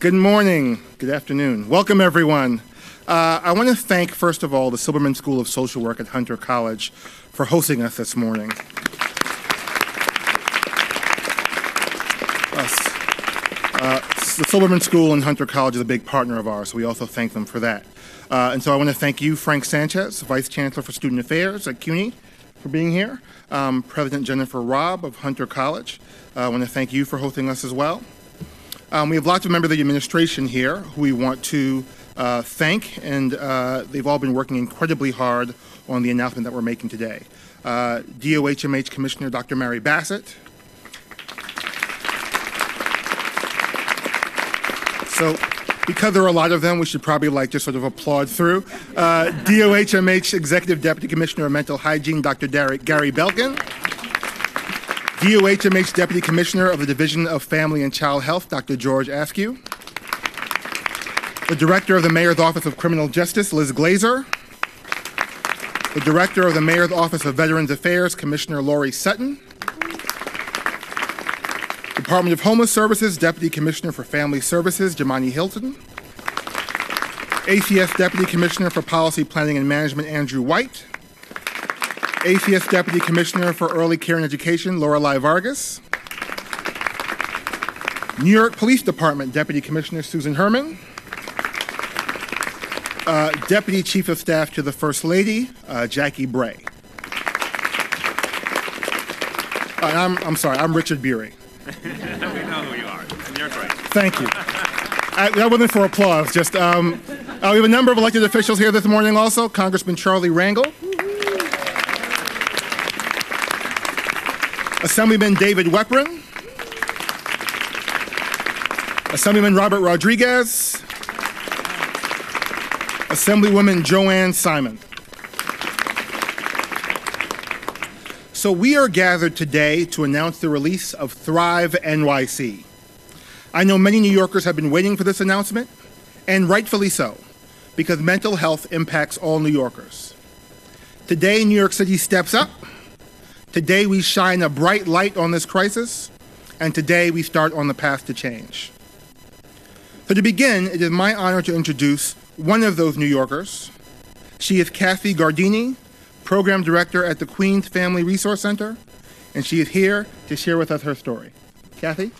Good morning, good afternoon. Welcome, everyone. Uh, I want to thank, first of all, the Silberman School of Social Work at Hunter College for hosting us this morning. Uh, the Silberman School and Hunter College is a big partner of ours, so we also thank them for that. Uh, and so I want to thank you, Frank Sanchez, Vice Chancellor for Student Affairs at CUNY, for being here. Um, President Jennifer Raab of Hunter College. Uh, I want to thank you for hosting us as well. Um, we have lots of members of the administration here who we want to uh, thank, and uh, they've all been working incredibly hard on the announcement that we're making today. Uh, DOHMH Commissioner Dr. Mary Bassett. So because there are a lot of them, we should probably like just sort of applaud through. Uh, DOHMH Executive Deputy Commissioner of Mental Hygiene, Dr. Derek, Gary Belkin. DOHMH Deputy Commissioner of the Division of Family and Child Health, Dr. George Askew. The Director of the Mayor's Office of Criminal Justice, Liz Glazer. The Director of the Mayor's Office of Veterans Affairs, Commissioner Loree Sutton. Department of Homeless Services, Deputy Commissioner for Family Services, Jamani Hilton. ACS Deputy Commissioner for Policy Planning and Management, Andrew White. ACS Deputy Commissioner for Early Care and Education, Lorelei Vargas. New York Police Department Deputy Commissioner Susan Herman. Uh, Deputy Chief of Staff to the First Lady, uh, Jackie Bray. Uh, I'm, I'm sorry, I'm Richard Buery. we know who you are. You're great. Thank you. I, that wasn't for applause. Just um, uh, we have a number of elected officials here this morning. Also, Congressman Charlie Rangel, Assemblyman David Weprin, Assemblyman Robert Rodriguez, Assemblywoman Jo Anne Simon. So we are gathered today to announce the release of Thrive NYC. I know many New Yorkers have been waiting for this announcement, and rightfully so, because mental health impacts all New Yorkers. Today, New York City steps up. Today, we shine a bright light on this crisis, and today, we start on the path to change. So, to begin, it is my honor to introduce one of those New Yorkers. She is Kathy Gardini, Program Director at the Queens Family Resource Center, and she is here to share with us her story. Kathy?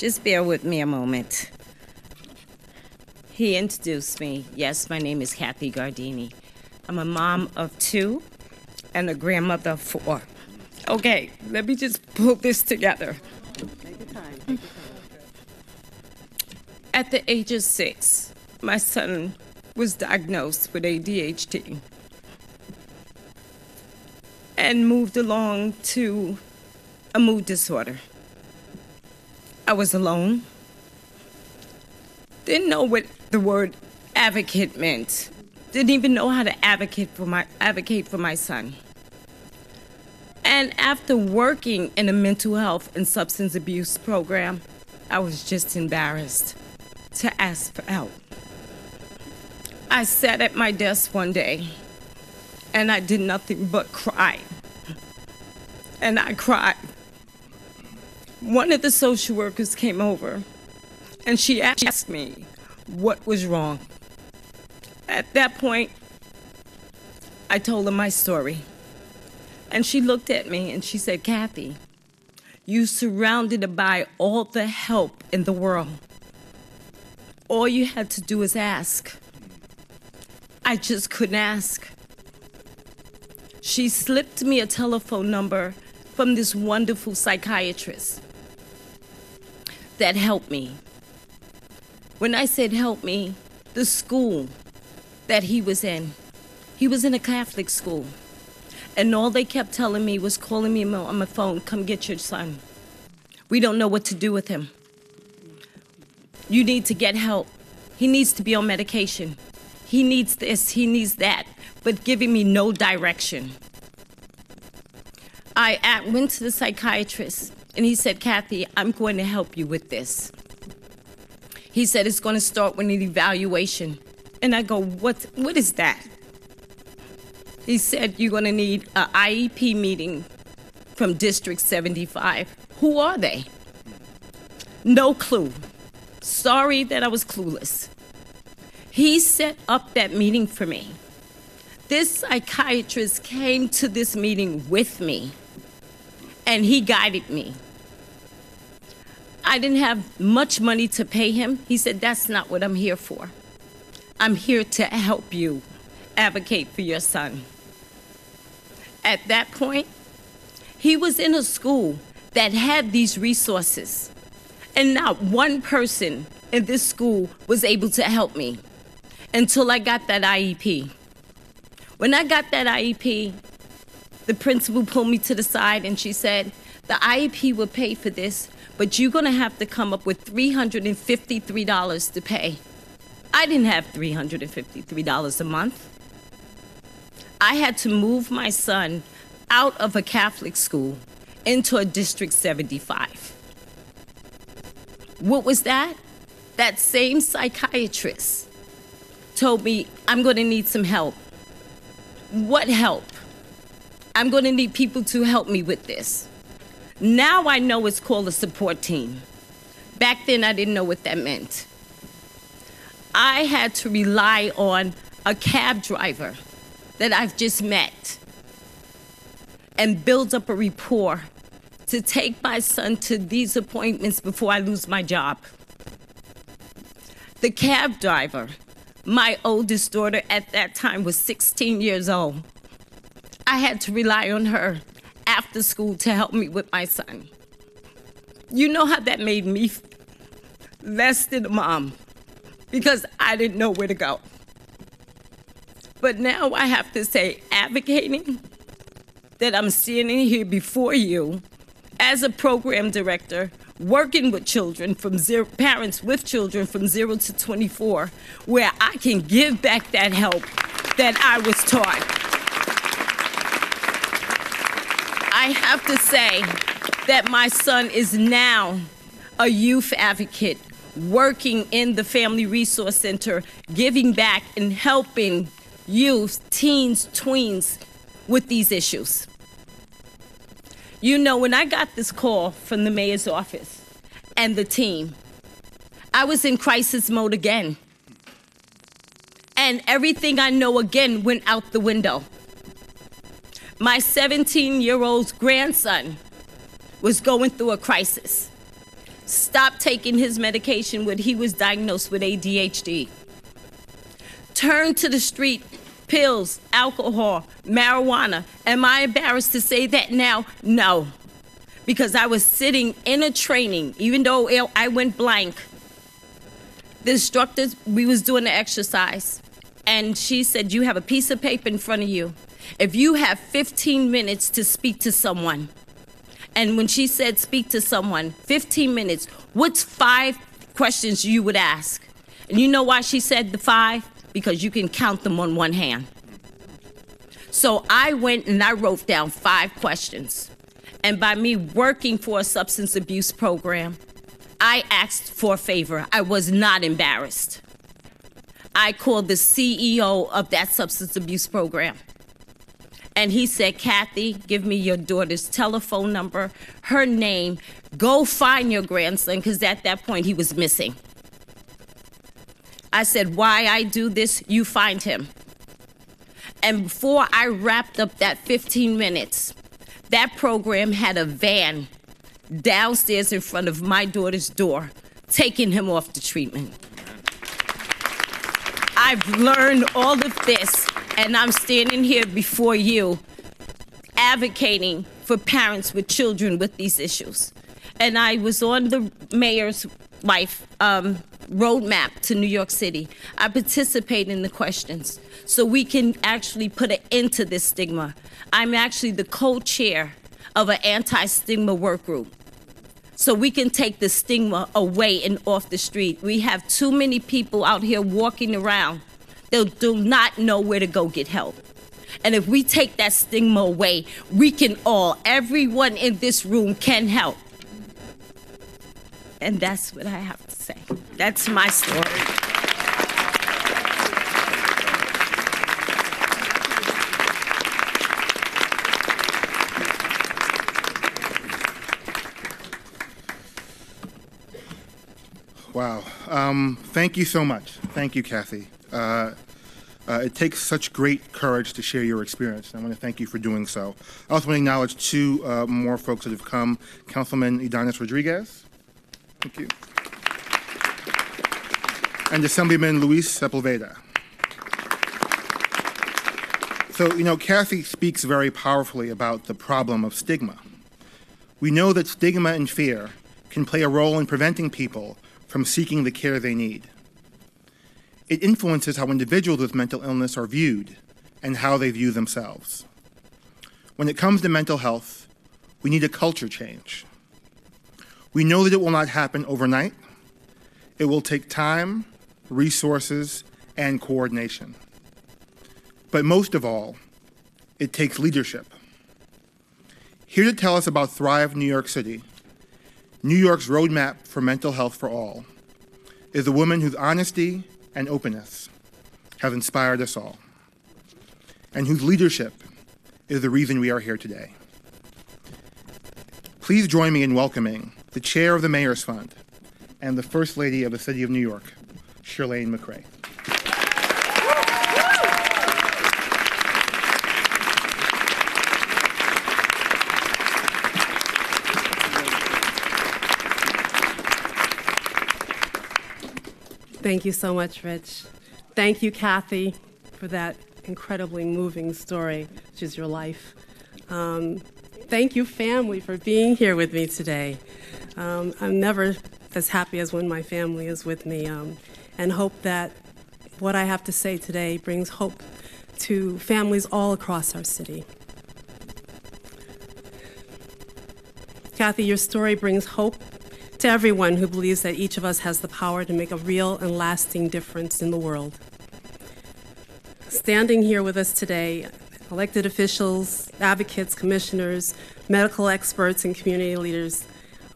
Just bear with me a moment. He introduced me. Yes, my name is Kathy Gardini. I'm a mom of two and a grandmother of four. Okay, let me just pull this together. At the age of six, my son was diagnosed with ADHD and moved along to a mood disorder. I was alone. Didn't know what the word advocate meant. Didn't even know how to advocate for my advocate for my son. And after working in a mental health and substance abuse program, I was just embarrassed to ask for help. I sat at my desk one day and I did nothing but cry. And I cried one of the social workers came over and she asked me what was wrong. At that point, I told her my story. And she looked at me and she said, Kathy, you surrounded by all the help in the world. All you had to do is ask. I just couldn't ask. She slipped me a telephone number from this wonderful psychiatrist that helped me. When I said help me, the school that he was in, he was in a Catholic school. And all they kept telling me was calling me on my phone, come get your son. We don't know what to do with him. You need to get help. He needs to be on medication. He needs this, he needs that, but giving me no direction. I went to the psychiatrist and he said, Kathy, I'm going to help you with this. He said it's going to start with an evaluation. And I go, what, what is that? He said, You're going to need a IEP meeting from District 75. Who are they? No clue. Sorry that I was clueless. He set up that meeting for me. This psychiatrist came to this meeting with me and he guided me. I didn't have much money to pay him. He said, That's not what I'm here for. I'm here to help you advocate for your son. At that point, he was in a school that had these resources, and not one person in this school was able to help me until I got that IEP. When I got that IEP, the principal pulled me to the side and she said, The IEP will pay for this, but you're gonna have to come up with $353 to pay. I didn't have $353 a month. I had to move my son out of a Catholic school into a District 75. What was that? That same psychiatrist told me, I'm gonna need some help. What help? I'm gonna need people to help me with this. Now I know it's called a support team. Back then, I didn't know what that meant. I had to rely on a cab driver that I've just met and build up a rapport to take my son to these appointments before I lose my job. The cab driver, my oldest daughter at that time was 16 years old. I had to rely on her after school to help me with my son. You know how that made me less than a mom because I didn't know where to go. But now I have to say, advocating that I'm standing here before you as a program director, working with children from zero, parents with children from zero to 24, where I can give back that help that I was taught. I have to say that my son is now a youth advocate working in the Family Resource Center, giving back and helping youth, teens, tweens with these issues. You know, when I got this call from the mayor's office and the team, I was in crisis mode again. And everything I know again went out the window. My 17 year old grandson was going through a crisis. Stopped taking his medication when he was diagnosed with ADHD. Turned to the street pills, alcohol, marijuana. Am I embarrassed to say that now? No. Because I was sitting in a training, even though I went blank. The instructor, we was doing the exercise, and she said, you have a piece of paper in front of you. If you have 15 minutes to speak to someone, and when she said speak to someone, 15 minutes, what's five questions you would ask? And you know why she said the five? because you can count them on one hand. So I went and I wrote down five questions. And by me working for a substance abuse program, I asked for a favor. I was not embarrassed. I called the CEO of that substance abuse program. And he said, Kathy, give me your daughter's telephone number, her name. Go find your grandson, because at that point he was missing. I said, Why I do this, you find him. And before I wrapped up that 15 minutes, that program had a van downstairs in front of my daughter's door, taking him off the treatment. I've learned all of this, and I'm standing here before you advocating for parents with children with these issues. And I was on the mayor's life um, roadmap to New York City. I participate in the questions so we can actually put an end to this stigma. I'm actually the co chair of an anti stigma work group. So we can take the stigma away and off the street. We have too many people out here walking around that do not know where to go get help. And if we take that stigma away, we can all, everyone in this room can help. And that's what I have to say. That's my story. Wow. Um, thank you so much. Thank you, Kathy. Uh, uh, it takes such great courage to share your experience. and I want to thank you for doing so. I also want to acknowledge two uh, more folks that have come Councilman Ydanis Rodriguez. Thank you. And Assemblyman Luis Sepulveda. So, you know, Kathy speaks very powerfully about the problem of stigma. We know that stigma and fear can play a role in preventing people from seeking the care they need. It influences how individuals with mental illness are viewed and how they view themselves. When it comes to mental health, we need a culture change. We know that it will not happen overnight. It will take time, resources, and coordination. But most of all, it takes leadership. Here to tell us about Thrive New York City, New York's roadmap for mental health for all, is a woman whose honesty and openness have inspired us all, and whose leadership is the reason we are here today. Please join me in welcoming the chair of the Mayor's Fund and the First Lady of the City of New York, Chirlane McCray. Thank you so much, Rich. Thank you, Kathy, for that incredibly moving story, which is your life. Um, thank you, family, for being here with me today. Um, I'm never as happy as when my family is with me, um, and hope that what I have to say today brings hope to families all across our city. Kathy, your story brings hope to everyone who believes that each of us has the power to make a real and lasting difference in the world. Standing here with us today, elected officials, advocates, commissioners, medical experts, and community leaders,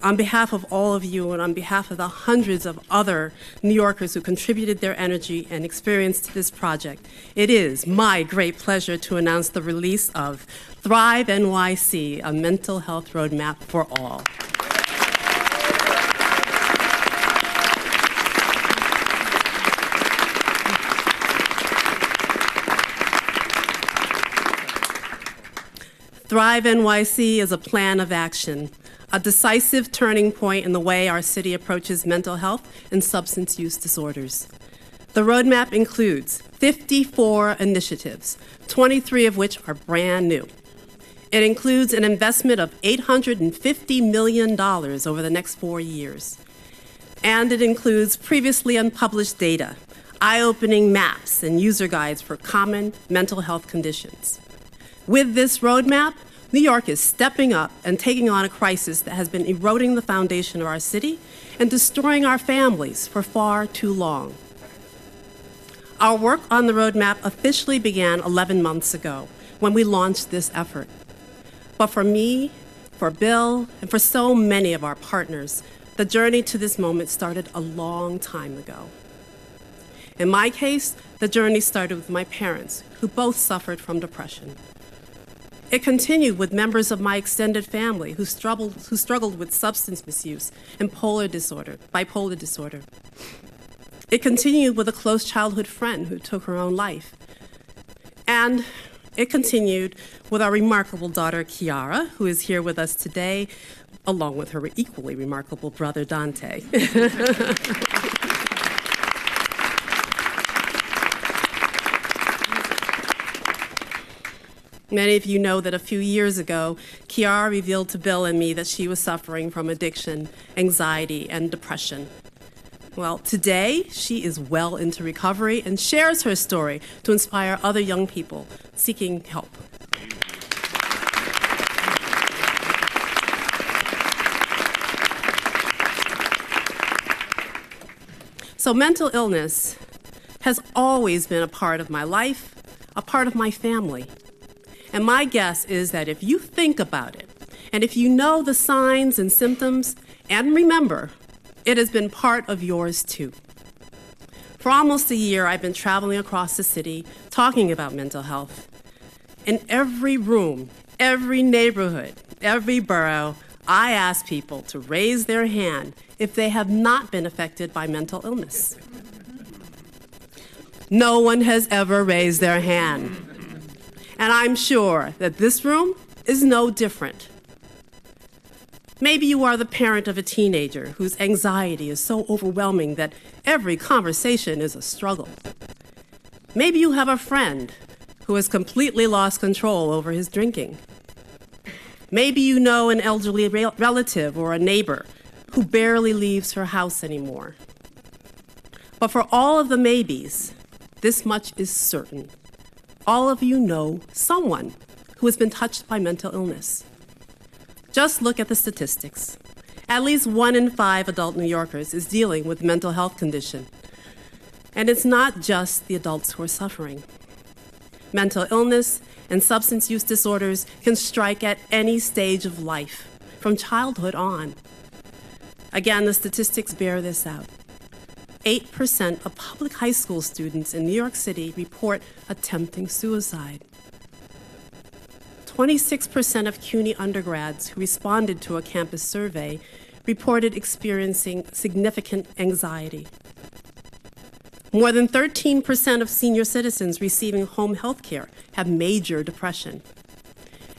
on behalf of all of you and on behalf of the hundreds of other New Yorkers who contributed their energy and experience to this project, it is my great pleasure to announce the release of Thrive NYC, a mental health roadmap for all. Thrive NYC is a plan of action, a decisive turning point in the way our city approaches mental health and substance use disorders. The roadmap includes 54 initiatives, 23 of which are brand new. It includes an investment of $850 million over the next four years. And it includes previously unpublished data, eye opening maps, and user guides for common mental health conditions. With this roadmap, New York is stepping up and taking on a crisis that has been eroding the foundation of our city and destroying our families for far too long. Our work on the roadmap officially began 11 months ago when we launched this effort. But for me, for Bill, and for so many of our partners, the journey to this moment started a long time ago. In my case, the journey started with my parents, who both suffered from depression. It continued with members of my extended family who struggled, who struggled with substance misuse and polar disorder, bipolar disorder. It continued with a close childhood friend who took her own life. And it continued with our remarkable daughter, Chiara, who is here with us today, along with her equally remarkable brother, Dante. Many of you know that a few years ago, Chiara revealed to Bill and me that she was suffering from addiction, anxiety, and depression. Well, today she is well into recovery and shares her story to inspire other young people seeking help. So, mental illness has always been a part of my life, a part of my family. And my guess is that if you think about it, and if you know the signs and symptoms, and remember, it has been part of yours too. For almost a year, I've been traveling across the city talking about mental health. In every room, every neighborhood, every borough, I ask people to raise their hand if they have not been affected by mental illness. No one has ever raised their hand. And I'm sure that this room is no different. Maybe you are the parent of a teenager whose anxiety is so overwhelming that every conversation is a struggle. Maybe you have a friend who has completely lost control over his drinking. Maybe you know an elderly relative or a neighbor who barely leaves her house anymore. But for all of the maybes, this much is certain. All of you know someone who has been touched by mental illness. Just look at the statistics. At least one in five adult New Yorkers is dealing with a mental health condition. And it's not just the adults who are suffering. Mental illness and substance use disorders can strike at any stage of life, from childhood on. Again, the statistics bear this out. 8% of public high school students in New York City report attempting suicide. 26% of CUNY undergrads who responded to a campus survey reported experiencing significant anxiety. More than 13% of senior citizens receiving home health care have major depression.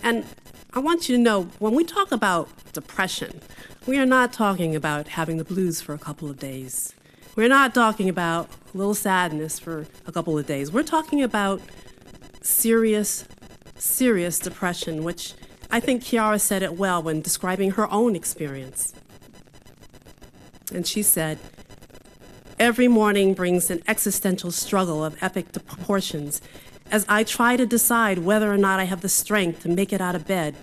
And I want you to know when we talk about depression, we are not talking about having the blues for a couple of days. We're not talking about a little sadness for a couple of days. We're talking about serious, serious depression, which I think Chiara said it well when describing her own experience. And she said, Every morning brings an existential struggle of epic proportions as I try to decide whether or not I have the strength to make it out of bed,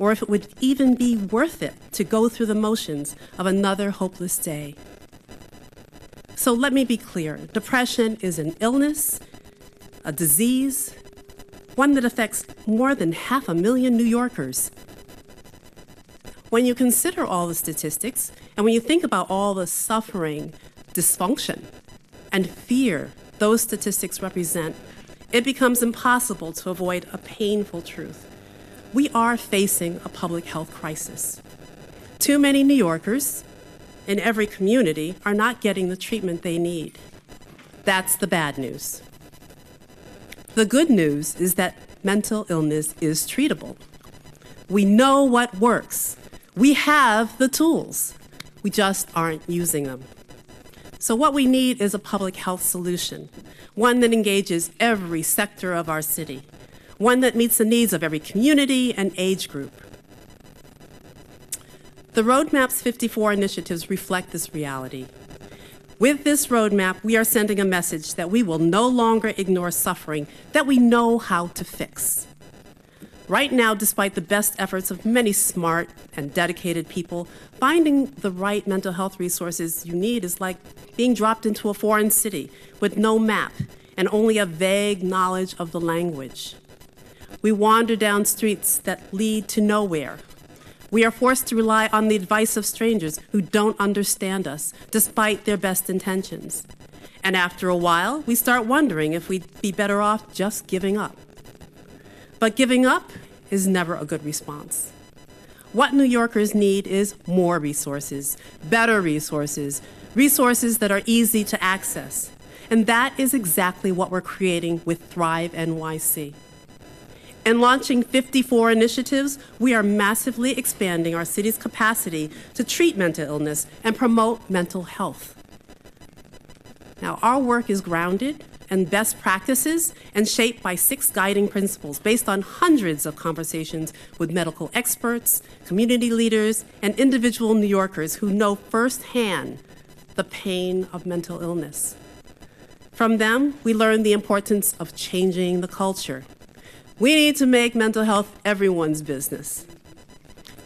or if it would even be worth it to go through the motions of another hopeless day. So let me be clear depression is an illness, a disease, one that affects more than half a million New Yorkers. When you consider all the statistics, and when you think about all the suffering, dysfunction, and fear those statistics represent, it becomes impossible to avoid a painful truth. We are facing a public health crisis. Too many New Yorkers in every community are not getting the treatment they need. That's the bad news. The good news is that mental illness is treatable. We know what works. We have the tools. We just aren't using them. So, what we need is a public health solution, one that engages every sector of our city, one that meets the needs of every community and age group. The Roadmap's 54 initiatives reflect this reality. With this roadmap, we are sending a message that we will no longer ignore suffering that we know how to fix. Right now, despite the best efforts of many smart and dedicated people, finding the right mental health resources you need is like being dropped into a foreign city with no map and only a vague knowledge of the language. We wander down streets that lead to nowhere. We are forced to rely on the advice of strangers who don't understand us, despite their best intentions. And after a while, we start wondering if we'd be better off just giving up. But giving up is never a good response. What New Yorkers need is more resources, better resources, resources that are easy to access. And that is exactly what we're creating with Thrive NYC. In launching 54 initiatives, we are massively expanding our city's capacity to treat mental illness and promote mental health. Now, our work is grounded and best practices and shaped by six guiding principles based on hundreds of conversations with medical experts, community leaders, and individual New Yorkers who know firsthand the pain of mental illness. From them, we learn the importance of changing the culture. We need to make mental health everyone's business.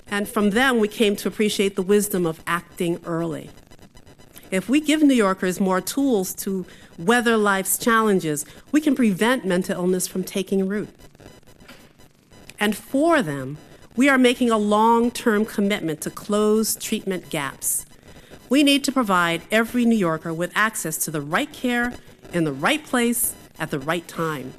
And from them, we came to appreciate the wisdom of acting early. If we give New Yorkers more tools to weather life's challenges, we can prevent mental illness from taking root. And for them, we are making a long term commitment to close treatment gaps. We need to provide every New Yorker with access to the right care in the right place at the right time.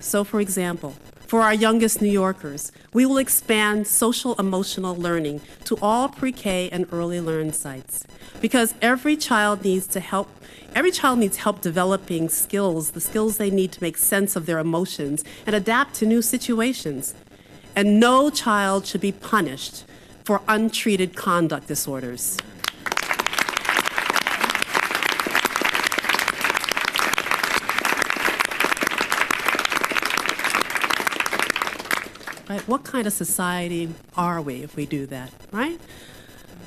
So, for example, For our youngest New Yorkers, we will expand social emotional learning to all pre K and early learn sites because every child needs to help. Every child needs help developing skills, the skills they need to make sense of their emotions and adapt to new situations. And no child should be punished for untreated conduct disorders. Right? What kind of society are we if we do that, right?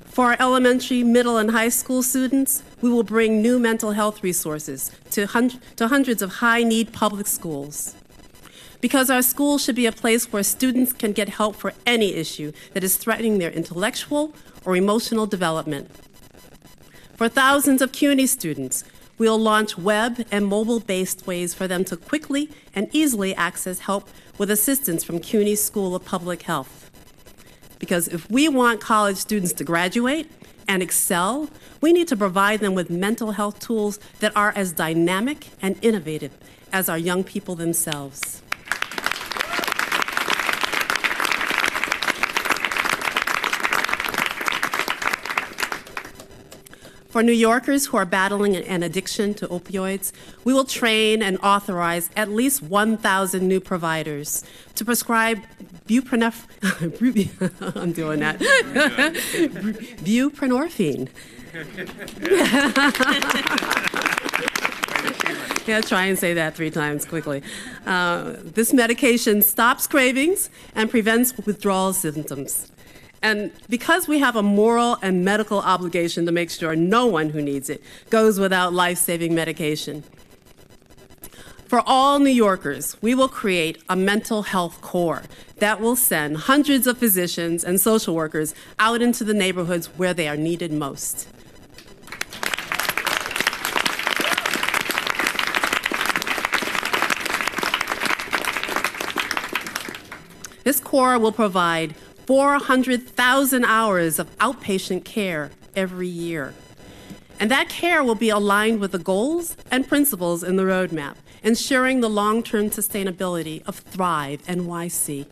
For our elementary, middle, and high school students, we will bring new mental health resources to, hun- to hundreds of high need public schools. Because our schools should be a place where students can get help for any issue that is threatening their intellectual or emotional development. For thousands of CUNY students, we'll launch web and mobile based ways for them to quickly and easily access help with assistance from CUNY School of Public Health. Because if we want college students to graduate and excel, we need to provide them with mental health tools that are as dynamic and innovative as our young people themselves. For New Yorkers who are battling an addiction to opioids, we will train and authorize at least 1,000 new providers to prescribe buprenorphine. I'm doing that. buprenorphine. yeah, try and say that three times quickly. Uh, this medication stops cravings and prevents withdrawal symptoms. And because we have a moral and medical obligation to make sure no one who needs it goes without life saving medication. For all New Yorkers, we will create a mental health corps that will send hundreds of physicians and social workers out into the neighborhoods where they are needed most. This corps will provide 400,000 hours of outpatient care every year. And that care will be aligned with the goals and principles in the roadmap, ensuring the long term sustainability of Thrive NYC.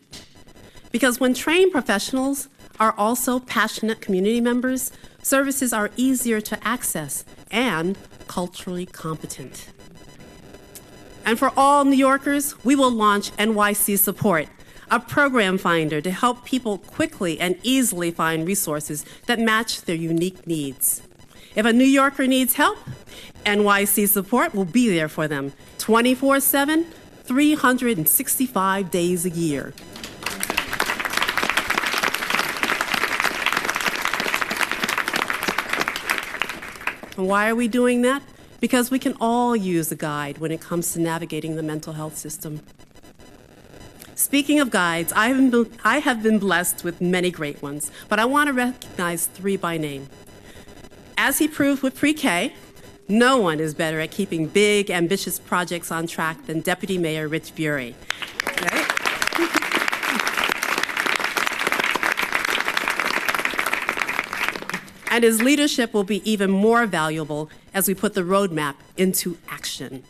Because when trained professionals are also passionate community members, services are easier to access and culturally competent. And for all New Yorkers, we will launch NYC Support a program finder to help people quickly and easily find resources that match their unique needs. If a New Yorker needs help, NYC support will be there for them 24 7, 365 days a year. And why are we doing that? Because we can all use a guide when it comes to navigating the mental health system. Speaking of guides, I have, been, I have been blessed with many great ones, but I want to recognize three by name. As he proved with pre K, no one is better at keeping big, ambitious projects on track than Deputy Mayor Rich Buery. Right? and his leadership will be even more valuable as we put the roadmap into action.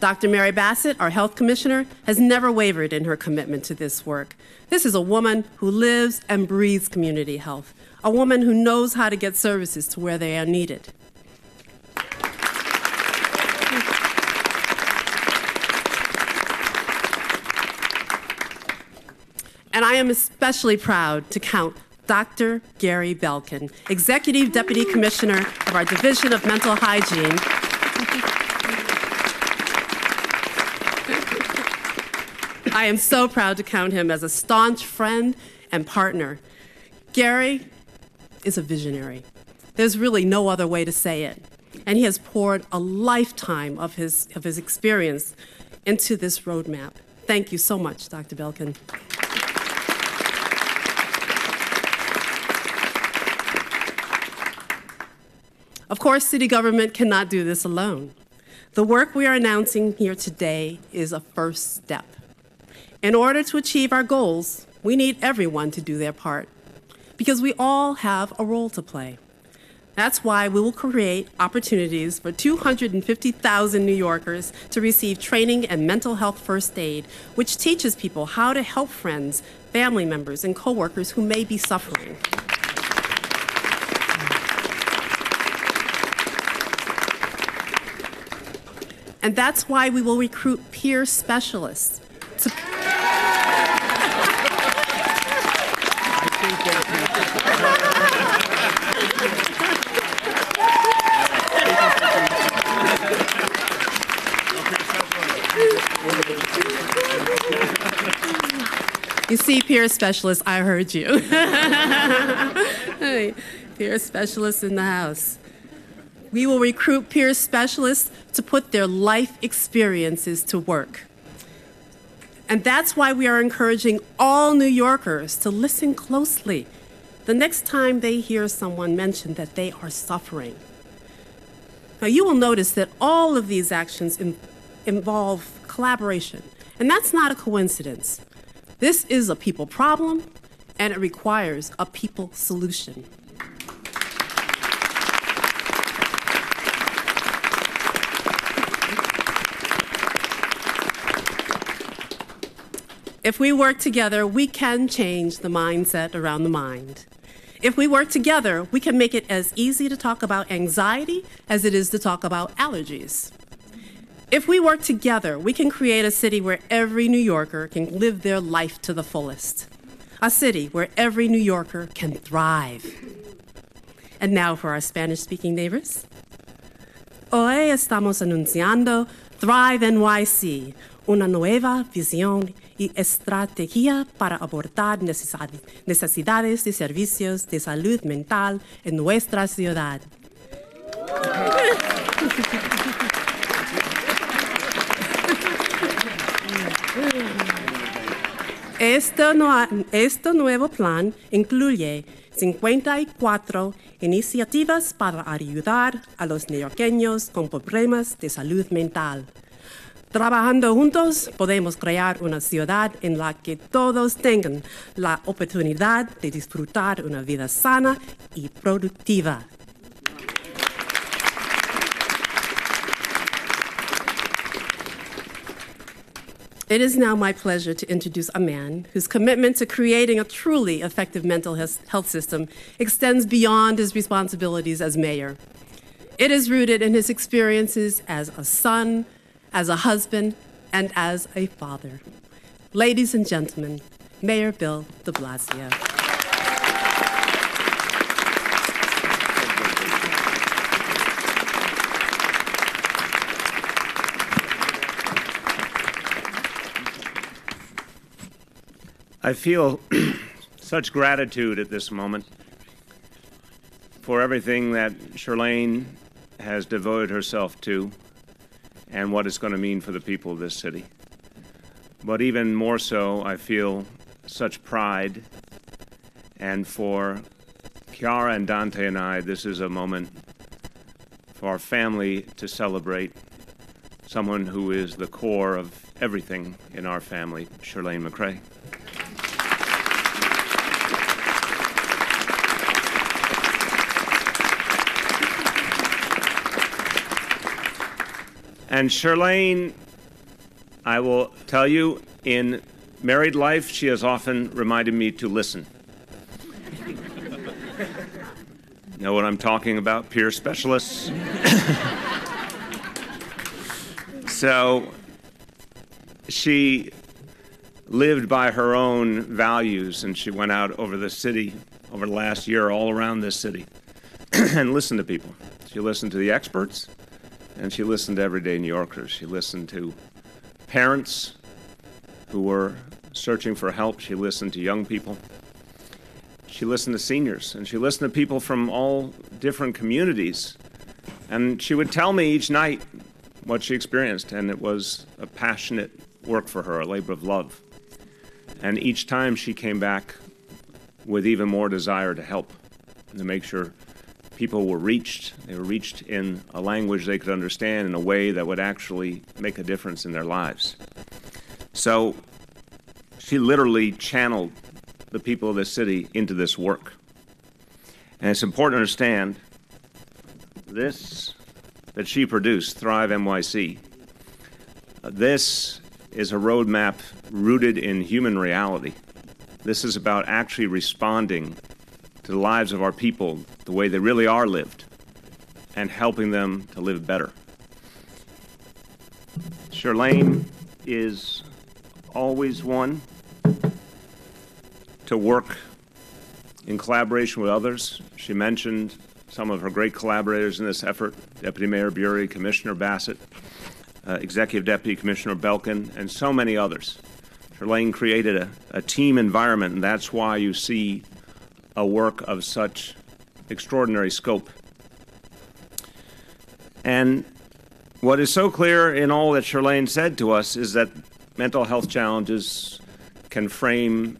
Dr. Mary Bassett, our health commissioner, has never wavered in her commitment to this work. This is a woman who lives and breathes community health, a woman who knows how to get services to where they are needed. And I am especially proud to count Dr. Gary Belkin, Executive Deputy Commissioner of our Division of Mental Hygiene I am so proud to count him as a staunch friend and partner. Gary is a visionary. There's really no other way to say it. And he has poured a lifetime of his, of his experience into this roadmap. Thank you so much, Dr. Belkin. Of course, city government cannot do this alone. The work we are announcing here today is a first step. In order to achieve our goals, we need everyone to do their part because we all have a role to play. That's why we will create opportunities for 250,000 New Yorkers to receive training in mental health first aid, which teaches people how to help friends, family members, and coworkers who may be suffering. And that's why we will recruit peer specialists You see, peer specialist, I heard you. hey, peer specialists in the house. We will recruit peer specialists to put their life experiences to work. And that's why we are encouraging all New Yorkers to listen closely the next time they hear someone mention that they are suffering. Now, you will notice that all of these actions in- involve collaboration, and that's not a coincidence. This is a people problem, and it requires a people solution. If we work together, we can change the mindset around the mind. If we work together, we can make it as easy to talk about anxiety as it is to talk about allergies. If we work together, we can create a city where every New Yorker can live their life to the fullest. A city where every New Yorker can thrive. And now for our Spanish speaking neighbors. Hoy estamos anunciando Thrive NYC, una nueva visión y estrategia para abordar necesidades de servicios de salud mental en nuestra ciudad. Este, nuevo plan incluye 54 iniciativas para ayudar a los neoyorqueños con problemas de salud mental. Trabajando juntos podemos crear una ciudad en la que todos tengan la oportunidad de disfrutar una vida sana y productiva. It is now my pleasure to introduce a man whose commitment to creating a truly effective mental health system extends beyond his responsibilities as mayor. It is rooted in his experiences as a son, as a husband, and as a father. Ladies and gentlemen, Mayor Bill de Blasio. I feel such gratitude at this moment for everything that Chirlane has devoted herself to and what it's going to mean for the people of this city. But even more so, I feel such pride. And for Chiara and Dante and I, this is a moment for our family to celebrate someone who is the core of everything in our family, Chirlane McCray. And Chirlane, I will tell you, in married life, she has often reminded me to listen. know what I'm talking about? Peer specialists. so she lived by her own values and she went out over the city over the last year, all around this city, and listened to people. She listened to the experts and she listened to everyday New Yorkers. She listened to parents who were searching for help. She listened to young people. She listened to seniors, and she listened to people from all different communities. And she would tell me each night what she experienced, and it was a passionate work for her, a labor of love. And each time she came back with even more desire to help, and to make sure people were reached. They were reached in a language they could understand in a way that would actually make a difference in their lives. So she literally channeled the people of the city into this work. And it's important to understand this that she produced, Thrive NYC, this is a roadmap rooted in human reality. This is about actually responding to the lives of our people the way they really are lived and helping them to live better. Chirlane is always one to work in collaboration with others. She mentioned some of her great collaborators in this effort, Deputy Mayor Buery, Commissioner Bassett, uh, Executive Deputy Commissioner Belkin, and so many others. Chirlane created a, a team environment, and that's why you see a work of such extraordinary scope. And what is so clear in all that Chirlane said to us is that mental health challenges can frame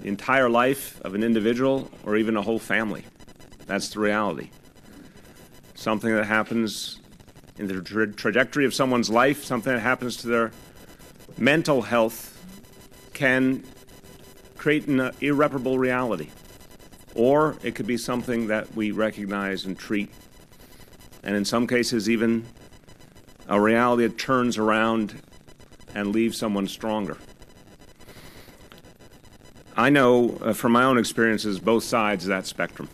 the entire life of an individual or even a whole family. That's the reality. Something that happens in the tra- trajectory of someone's life, something that happens to their mental health, can create an irreparable reality. Or it could be something that we recognize and treat, and in some cases, even a reality that turns around and leaves someone stronger. I know uh, from my own experiences both sides of that spectrum.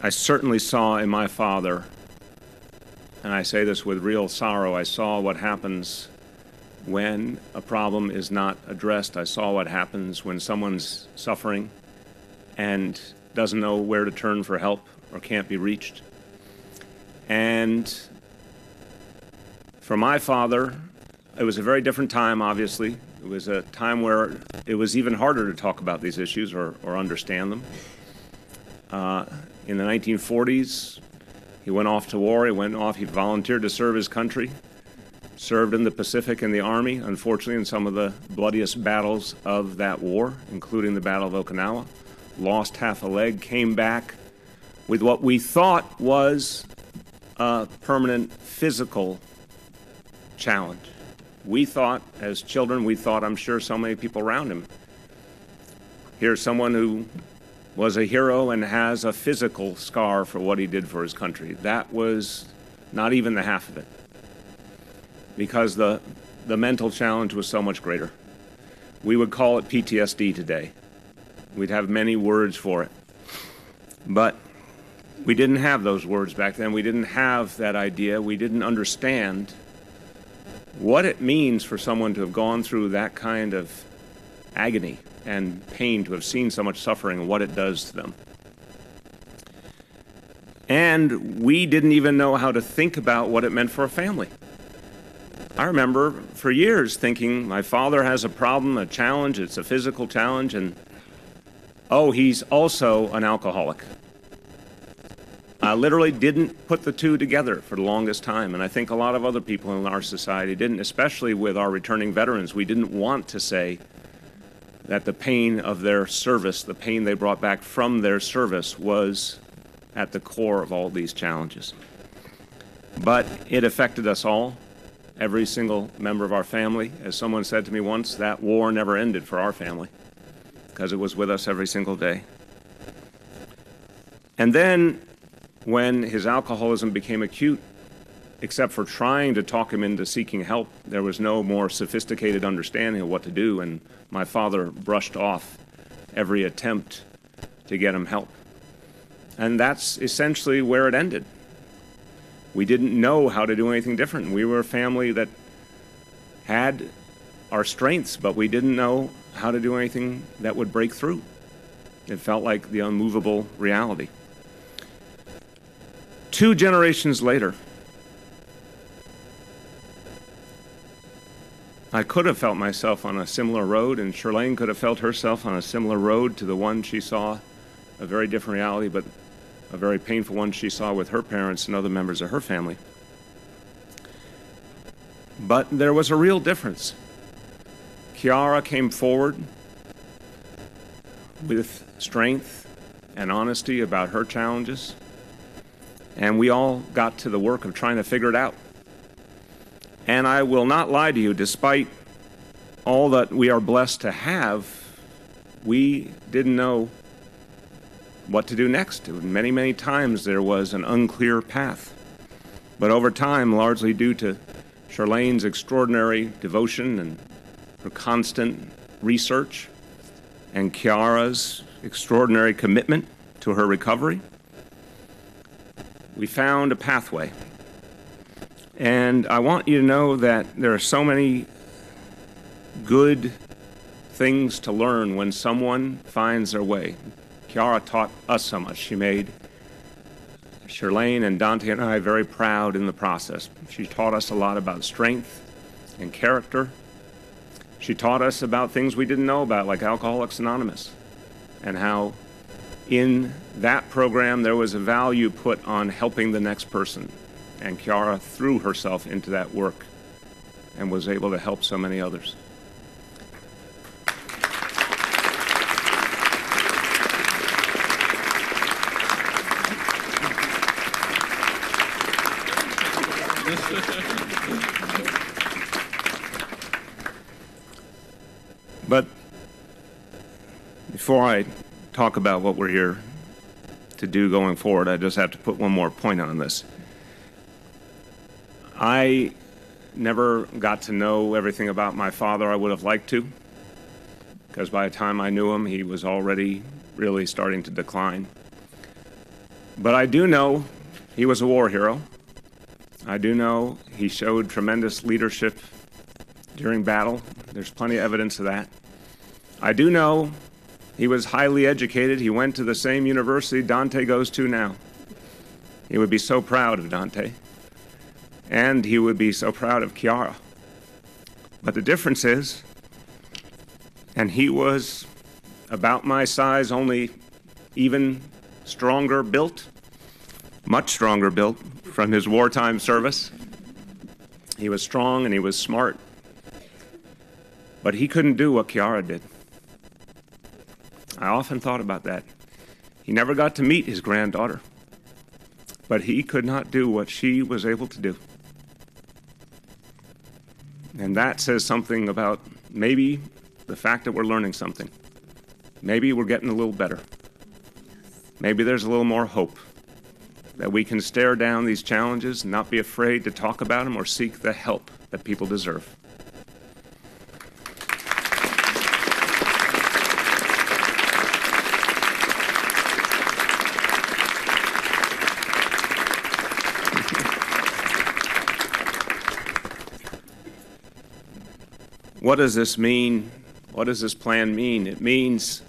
I certainly saw in my father, and I say this with real sorrow, I saw what happens when a problem is not addressed. I saw what happens when someone's suffering and doesn't know where to turn for help or can't be reached. And for my father, it was a very different time, obviously. It was a time where it was even harder to talk about these issues or, or understand them. Uh, in the 1940s, he went off to war. He went off, he volunteered to serve his country, served in the Pacific in the Army, unfortunately, in some of the bloodiest battles of that war, including the Battle of Okinawa. Lost half a leg, came back with what we thought was a permanent physical challenge we thought, as children, we thought, I'm sure so many people around him. Here's someone who was a hero and has a physical scar for what he did for his country. That was not even the half of it. Because the, the mental challenge was so much greater. We would call it PTSD today. We'd have many words for it. But we didn't have those words back then. We didn't have that idea. We didn't understand what it means for someone to have gone through that kind of agony and pain, to have seen so much suffering, and what it does to them. And we didn't even know how to think about what it meant for a family. I remember for years thinking my father has a problem, a challenge, it's a physical challenge, and oh, he's also an alcoholic. I literally didn't put the two together for the longest time, and I think a lot of other people in our society didn't, especially with our returning veterans. We didn't want to say that the pain of their service, the pain they brought back from their service, was at the core of all these challenges. But it affected us all, every single member of our family. As someone said to me once, that war never ended for our family because it was with us every single day. And then when his alcoholism became acute, except for trying to talk him into seeking help, there was no more sophisticated understanding of what to do, and my father brushed off every attempt to get him help. And that's essentially where it ended. We didn't know how to do anything different. We were a family that had our strengths, but we didn't know how to do anything that would break through. It felt like the unmovable reality. Two generations later, I could have felt myself on a similar road, and Chirlane could have felt herself on a similar road to the one she saw, a very different reality, but a very painful one she saw with her parents and other members of her family. But there was a real difference. Chiara came forward with strength and honesty about her challenges and we all got to the work of trying to figure it out. And I will not lie to you, despite all that we are blessed to have, we didn't know what to do next. Many, many times there was an unclear path. But over time, largely due to Chirlane's extraordinary devotion and her constant research, and Chiara's extraordinary commitment to her recovery, we found a pathway. And I want you to know that there are so many good things to learn when someone finds their way. Chiara taught us so much. She made Chirlane and Dante and I very proud in the process. She taught us a lot about strength and character. She taught us about things we didn't know about, like Alcoholics Anonymous, and how in that program there was a value put on helping the next person. And Chiara threw herself into that work and was able to help so many others. Before I talk about what we're here to do going forward, I just have to put one more point on this. I never got to know everything about my father I would have liked to, because by the time I knew him, he was already really starting to decline. But I do know he was a war hero. I do know he showed tremendous leadership during battle. There's plenty of evidence of that. I do know he was highly educated. He went to the same university Dante goes to now. He would be so proud of Dante. And he would be so proud of Chiara. But the difference is, and he was about my size, only even stronger built, much stronger built from his wartime service. He was strong and he was smart. But he couldn't do what Chiara did. I often thought about that. He never got to meet his granddaughter, but he could not do what she was able to do. And that says something about maybe the fact that we're learning something. Maybe we're getting a little better. Maybe there's a little more hope that we can stare down these challenges and not be afraid to talk about them or seek the help that people deserve. What does this mean? What does this plan mean? It means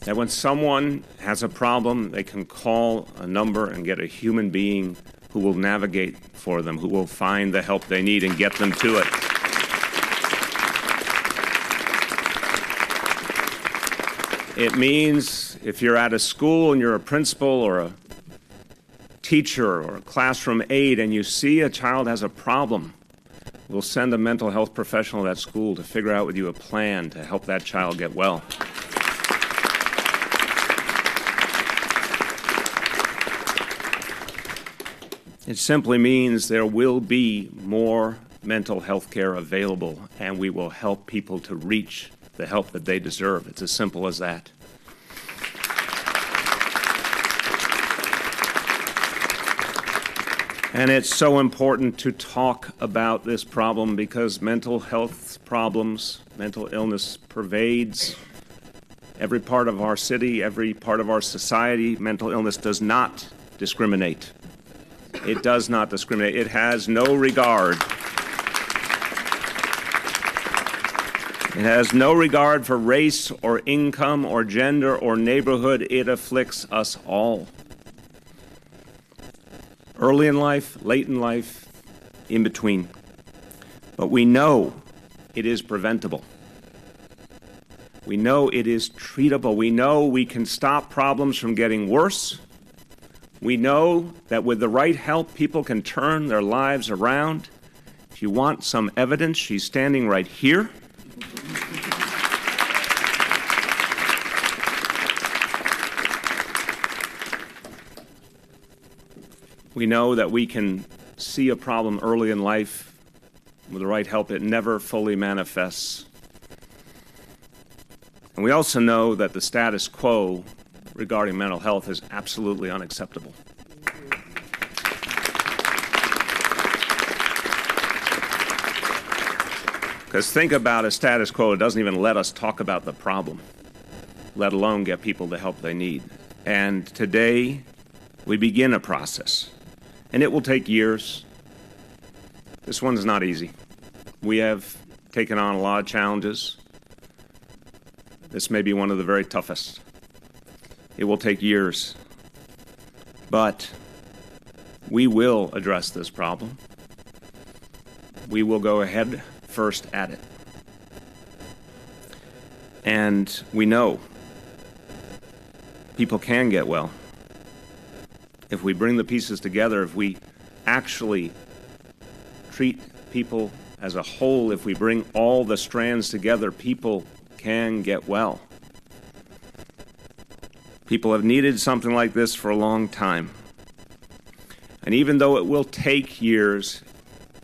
that when someone has a problem, they can call a number and get a human being who will navigate for them, who will find the help they need and get them to it. It means if you're at a school and you're a principal or a teacher or a classroom aide and you see a child has a problem, we'll send a mental health professional to that school to figure out with you a plan to help that child get well. It simply means there will be more mental health care available, and we will help people to reach the help that they deserve. It's as simple as that. And it's so important to talk about this problem because mental health problems, mental illness pervades every part of our city, every part of our society. Mental illness does not discriminate. It does not discriminate. It has no regard. It has no regard for race or income or gender or neighborhood. It afflicts us all. Early in life, late in life, in between. But we know it is preventable. We know it is treatable. We know we can stop problems from getting worse. We know that with the right help, people can turn their lives around. If you want some evidence, she's standing right here. We know that we can see a problem early in life with the right help, it never fully manifests. And we also know that the status quo regarding mental health is absolutely unacceptable. Because think about a status quo, it doesn't even let us talk about the problem, let alone get people the help they need. And today, we begin a process. And it will take years. This one's not easy. We have taken on a lot of challenges. This may be one of the very toughest. It will take years. But we will address this problem. We will go ahead first at it. And we know people can get well. If we bring the pieces together, if we actually treat people as a whole, if we bring all the strands together, people can get well. People have needed something like this for a long time. And even though it will take years,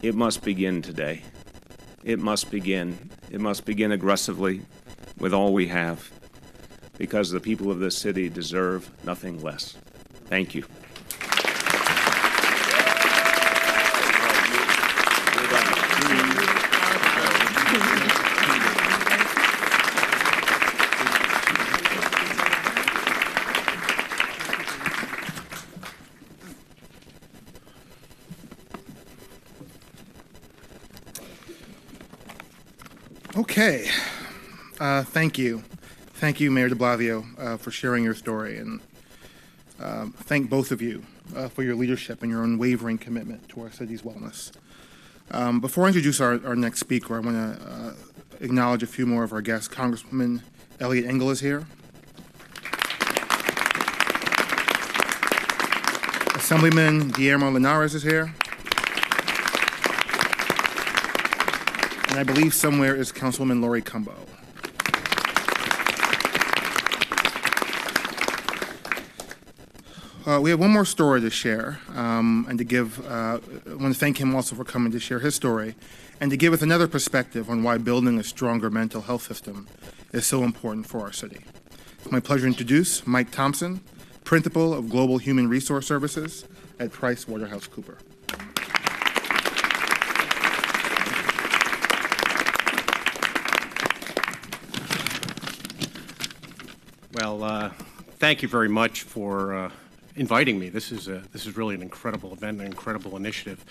it must begin today it must begin. It must begin aggressively with all we have because the people of this city deserve nothing less. Thank you. Thank you. Thank you, Mayor de Blasio, uh, for sharing your story. And um, thank both of you uh, for your leadership and your unwavering commitment to our city's wellness. Um, before I introduce our, our next speaker, I want to uh, acknowledge a few more of our guests. Congresswoman Eliot Engel is here. Assemblyman Guillermo Linares is here. and I believe somewhere is Councilwoman Laurie Cumbo. Uh, we have one more story to share um, and to give. Uh, I want to thank him also for coming to share his story and to give us another perspective on why building a stronger mental health system is so important for our city. It's my pleasure to introduce Mike Thompson, Principal of Global Human Resource Services at Price Waterhouse Cooper. Well, uh, thank you very much for uh, inviting me. This is a, this is really an incredible event, an incredible initiative.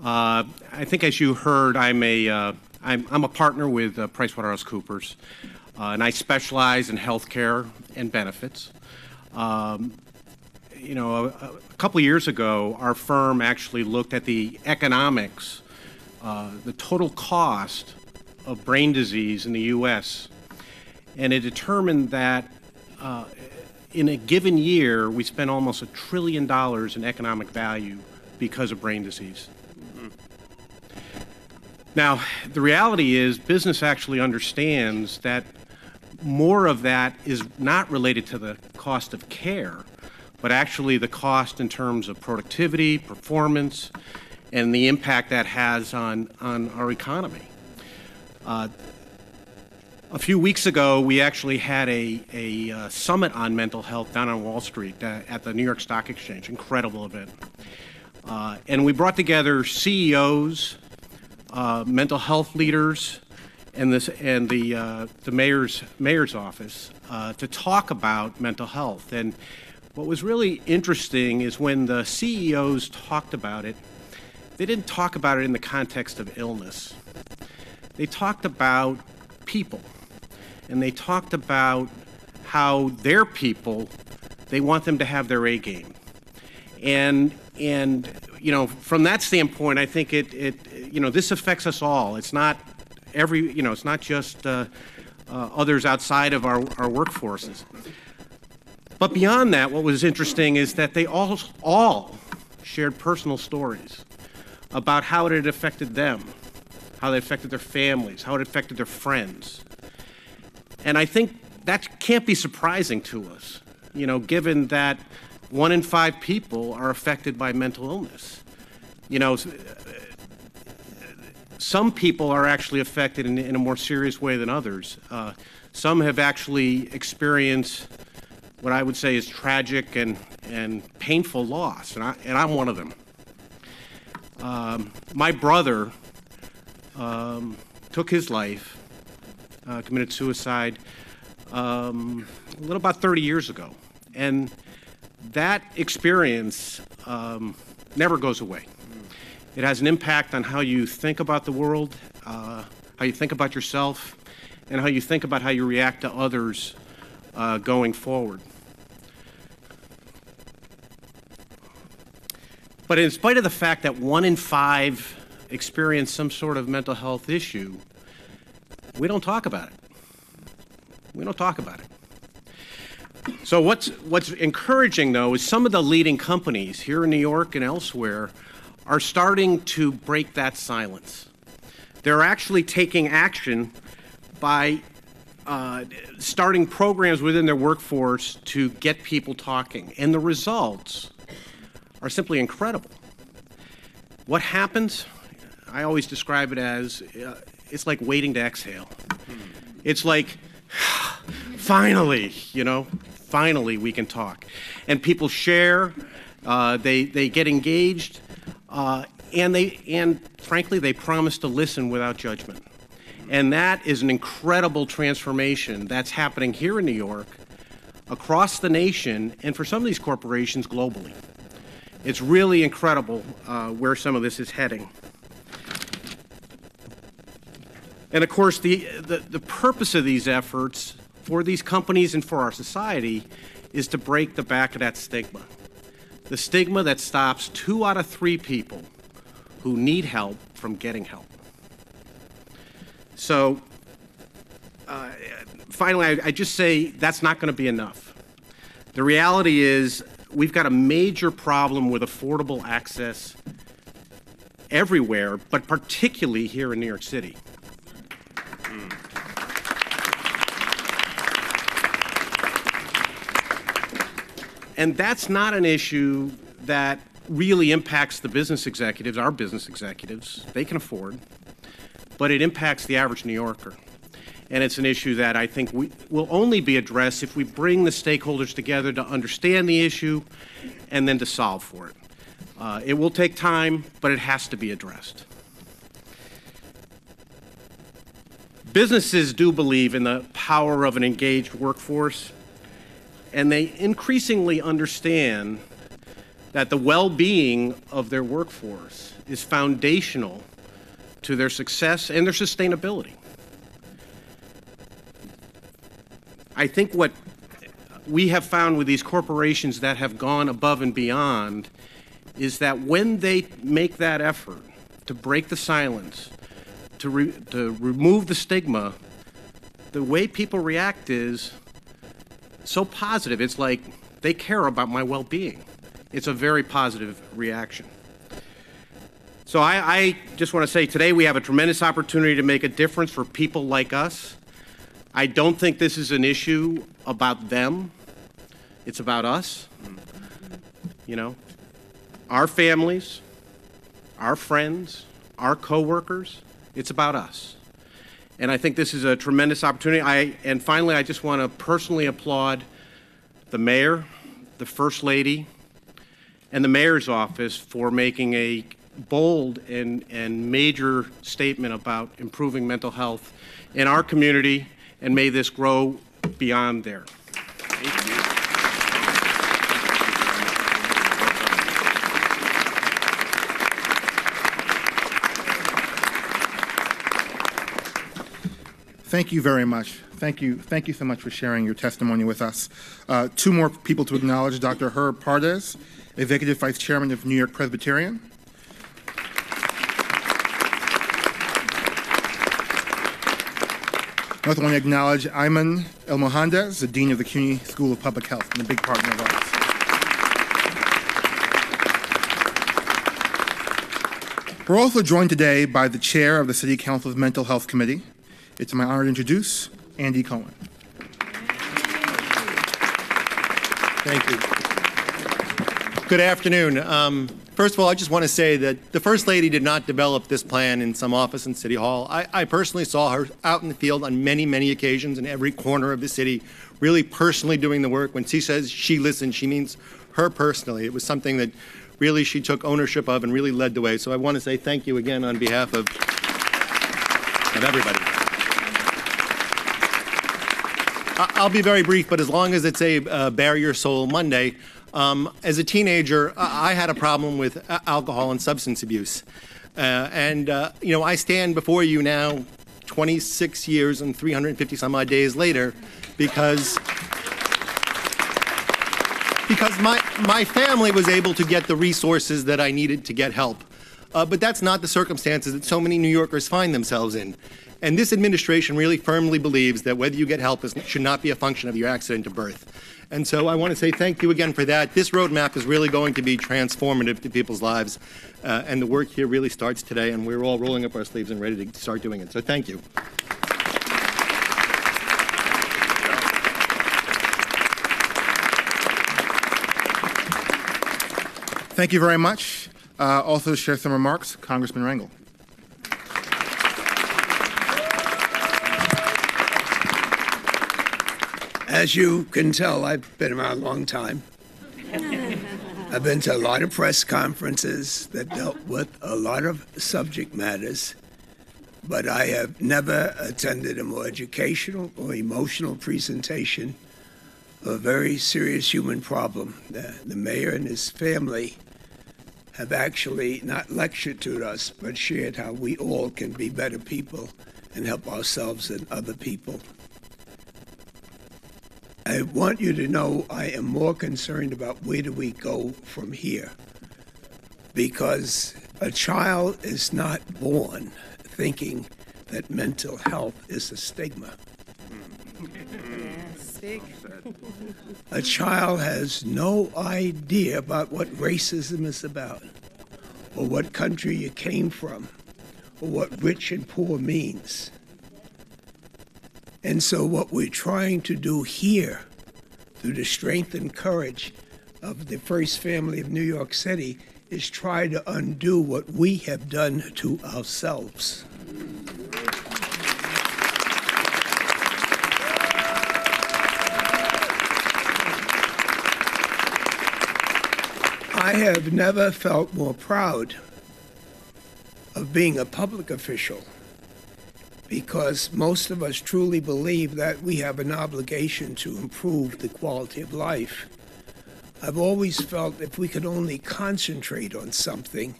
Uh, I think, as you heard, I'm a am I'm, I'm a partner with uh, PricewaterhouseCoopers, uh, and I specialize in healthcare and benefits. Um, you know, a, a couple years ago, our firm actually looked at the economics, uh, the total cost of brain disease in the U.S., and it determined that uh, in a given year, we spend almost a trillion dollars in economic value because of brain disease. Now, the reality is, business actually understands that more of that is not related to the cost of care, but actually the cost in terms of productivity, performance, and the impact that has on, on our economy. Uh, a few weeks ago, we actually had a, a uh, summit on mental health down on Wall Street uh, at the New York Stock Exchange. Incredible event. Uh, and we brought together CEOs, uh, mental health leaders, and, this, and the, uh, the mayor's, mayor's office uh, to talk about mental health. And what was really interesting is when the CEOs talked about it, they didn't talk about it in the context of illness. They talked about people and they talked about how their people, they want them to have their A game. And, and you know, from that standpoint, I think it, it you know, this affects us all. It's not every, you know, it's not just uh, uh, others outside of our, our workforces. But beyond that, what was interesting is that they all, all shared personal stories about how it had affected them, how it affected their families, how it affected their friends. And I think that can't be surprising to us, you know, given that one in five people are affected by mental illness. You know, some people are actually affected in, in a more serious way than others. Uh, some have actually experienced what I would say is tragic and, and painful loss, and, I, and I'm one of them. Um, my brother um, took his life, uh, committed suicide um, a little about 30 years ago. And that experience um, never goes away. It has an impact on how you think about the world, uh, how you think about yourself, and how you think about how you react to others uh, going forward. But in spite of the fact that one in five experience some sort of mental health issue, we don't talk about it. We don't talk about it. So what's what's encouraging though is some of the leading companies here in New York and elsewhere are starting to break that silence. They're actually taking action by uh, starting programs within their workforce to get people talking, and the results are simply incredible. What happens? I always describe it as uh, it's like waiting to exhale. It's like finally, you know, finally we can talk. And people share, uh, they, they get engaged, uh, and, they, and frankly, they promise to listen without judgment. And that is an incredible transformation that's happening here in New York, across the nation, and for some of these corporations globally. It's really incredible uh, where some of this is heading. And of course, the, the, the purpose of these efforts for these companies and for our society is to break the back of that stigma. The stigma that stops two out of three people who need help from getting help. So, uh, finally, I, I just say that's not going to be enough. The reality is, we've got a major problem with affordable access everywhere, but particularly here in New York City. And that's not an issue that really impacts the business executives, our business executives. They can afford, but it impacts the average New Yorker. And it's an issue that I think we, will only be addressed if we bring the stakeholders together to understand the issue and then to solve for it. Uh, it will take time, but it has to be addressed. Businesses do believe in the power of an engaged workforce and they increasingly understand that the well being of their workforce is foundational to their success and their sustainability. I think what we have found with these corporations that have gone above and beyond is that when they make that effort to break the silence, to, re- to remove the stigma, the way people react is so positive. It's like they care about my well being. It's a very positive reaction. So I, I just want to say today we have a tremendous opportunity to make a difference for people like us. I don't think this is an issue about them, it's about us. You know, our families, our friends, our coworkers, it's about us and I think this is a tremendous opportunity. I, and finally, I just want to personally applaud the mayor, the first lady, and the mayor's office for making a bold and, and major statement about improving mental health in our community, and may this grow beyond there. Thank you very much. Thank you. Thank you so much for sharing your testimony with us. Uh, two more people to acknowledge Dr. Herb Pardes, Executive Vice Chairman of New York Presbyterian. I also want to acknowledge Ayman El Mohandes, the Dean of the CUNY School of Public Health and a big partner of ours. We're also joined today by the Chair of the City Council's Mental Health Committee, it's my honor to introduce Andy Cohen. Thank you. Good afternoon. Um, First of all, I just want to say that the First Lady did not develop this plan in some office in City Hall. I, I personally saw her out in the field on many, many occasions in every corner of the city, really personally doing the work. When she says she listened, she means her personally. It was something that really she took ownership of and really led the way. So I want to say thank you again on behalf of, of everybody. I- I'll be very brief, but as long as it's a uh, Your Soul Monday, um, as a teenager, I had a problem with a- alcohol and substance abuse. Uh, and, uh, you know, I stand before you now, 26 years and 350 some odd days later, because because my, my family was able to get the resources that I needed to get help. Uh, but that's not the circumstances that so many New Yorkers find themselves in. And this administration really firmly believes that whether you get help is, should not be a function of your accident of birth. And so I want to say thank you again for that. This roadmap is really going to be transformative to people's lives. Uh, and the work here really starts today, and we're all rolling up our sleeves and ready to start doing it. So thank you. Thank you very much. Uh, also, share some remarks, Congressman Rangel. As you can tell, I've been around a long time. I've been to a lot of press conferences that dealt with a lot of subject matters, but I have never attended a more educational or emotional presentation of a very serious human problem. The, the mayor and his family have actually not lectured to us, but shared how we all can be better people and help ourselves and other people. I want you to know I am more concerned about where do we go from here. Because a child is not born thinking that mental health is a stigma. A child has no idea about what racism is about, or what country you came from, or what rich and poor means. And so, what we're trying to do here, through the strength and courage of the first family of New York City, is try to undo what we have done to ourselves. I have never felt more proud of being a public official because most of us truly believe that we have an obligation to improve the quality of life. I've always felt if we could only concentrate on something,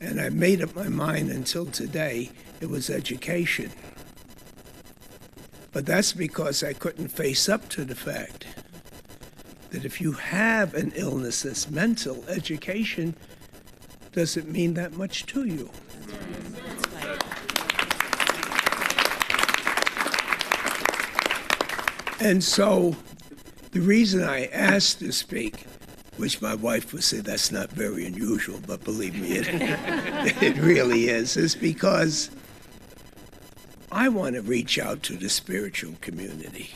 and I made up my mind until today, it was education. But that's because I couldn't face up to the fact that if you have an illness that's mental, education doesn't mean that much to you. And so the reason I asked to speak, which my wife would say that's not very unusual, but believe me, it, it really is, is because I want to reach out to the spiritual community.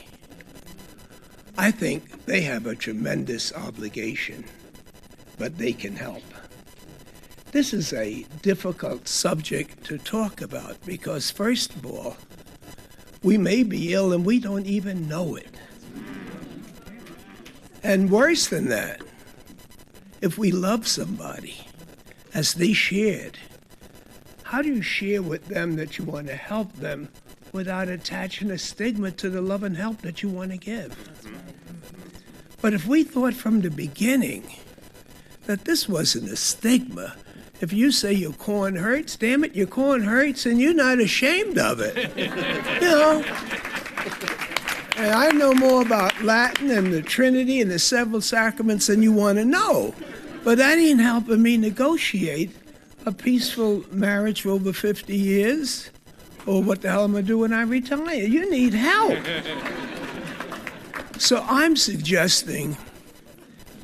I think they have a tremendous obligation, but they can help. This is a difficult subject to talk about because, first of all, we may be ill and we don't even know it. And worse than that, if we love somebody, as they shared, how do you share with them that you want to help them without attaching a stigma to the love and help that you want to give? But if we thought from the beginning that this wasn't a stigma, if you say your corn hurts, damn it, your corn hurts, and you're not ashamed of it. you know? And I know more about Latin and the Trinity and the several sacraments than you want to know. But that ain't helping me negotiate a peaceful marriage for over 50 years. Or what the hell am I doing when I retire? You need help. So I'm suggesting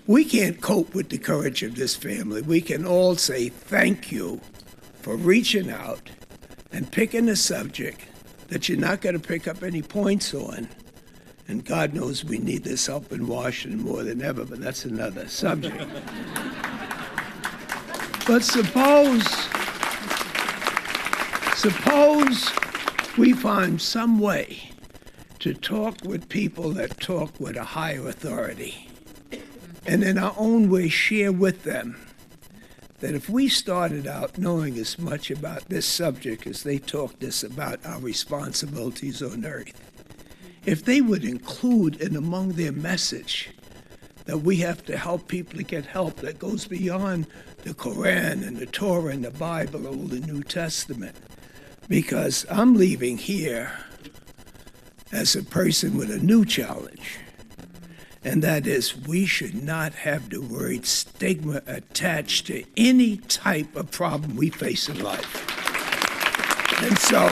we can't cope with the courage of this family. We can all say thank you for reaching out and picking a subject that you're not going to pick up any points on. And God knows we need this help in Washington more than ever, but that's another subject. But suppose, suppose we find some way to talk with people that talk with a higher authority and in our own way share with them that if we started out knowing as much about this subject as they talked us about our responsibilities on earth, if they would include in among their message that we have to help people to get help that goes beyond the Koran and the Torah and the Bible or the New Testament. Because I'm leaving here as a person with a new challenge and that is we should not have the word stigma attached to any type of problem we face in life. And so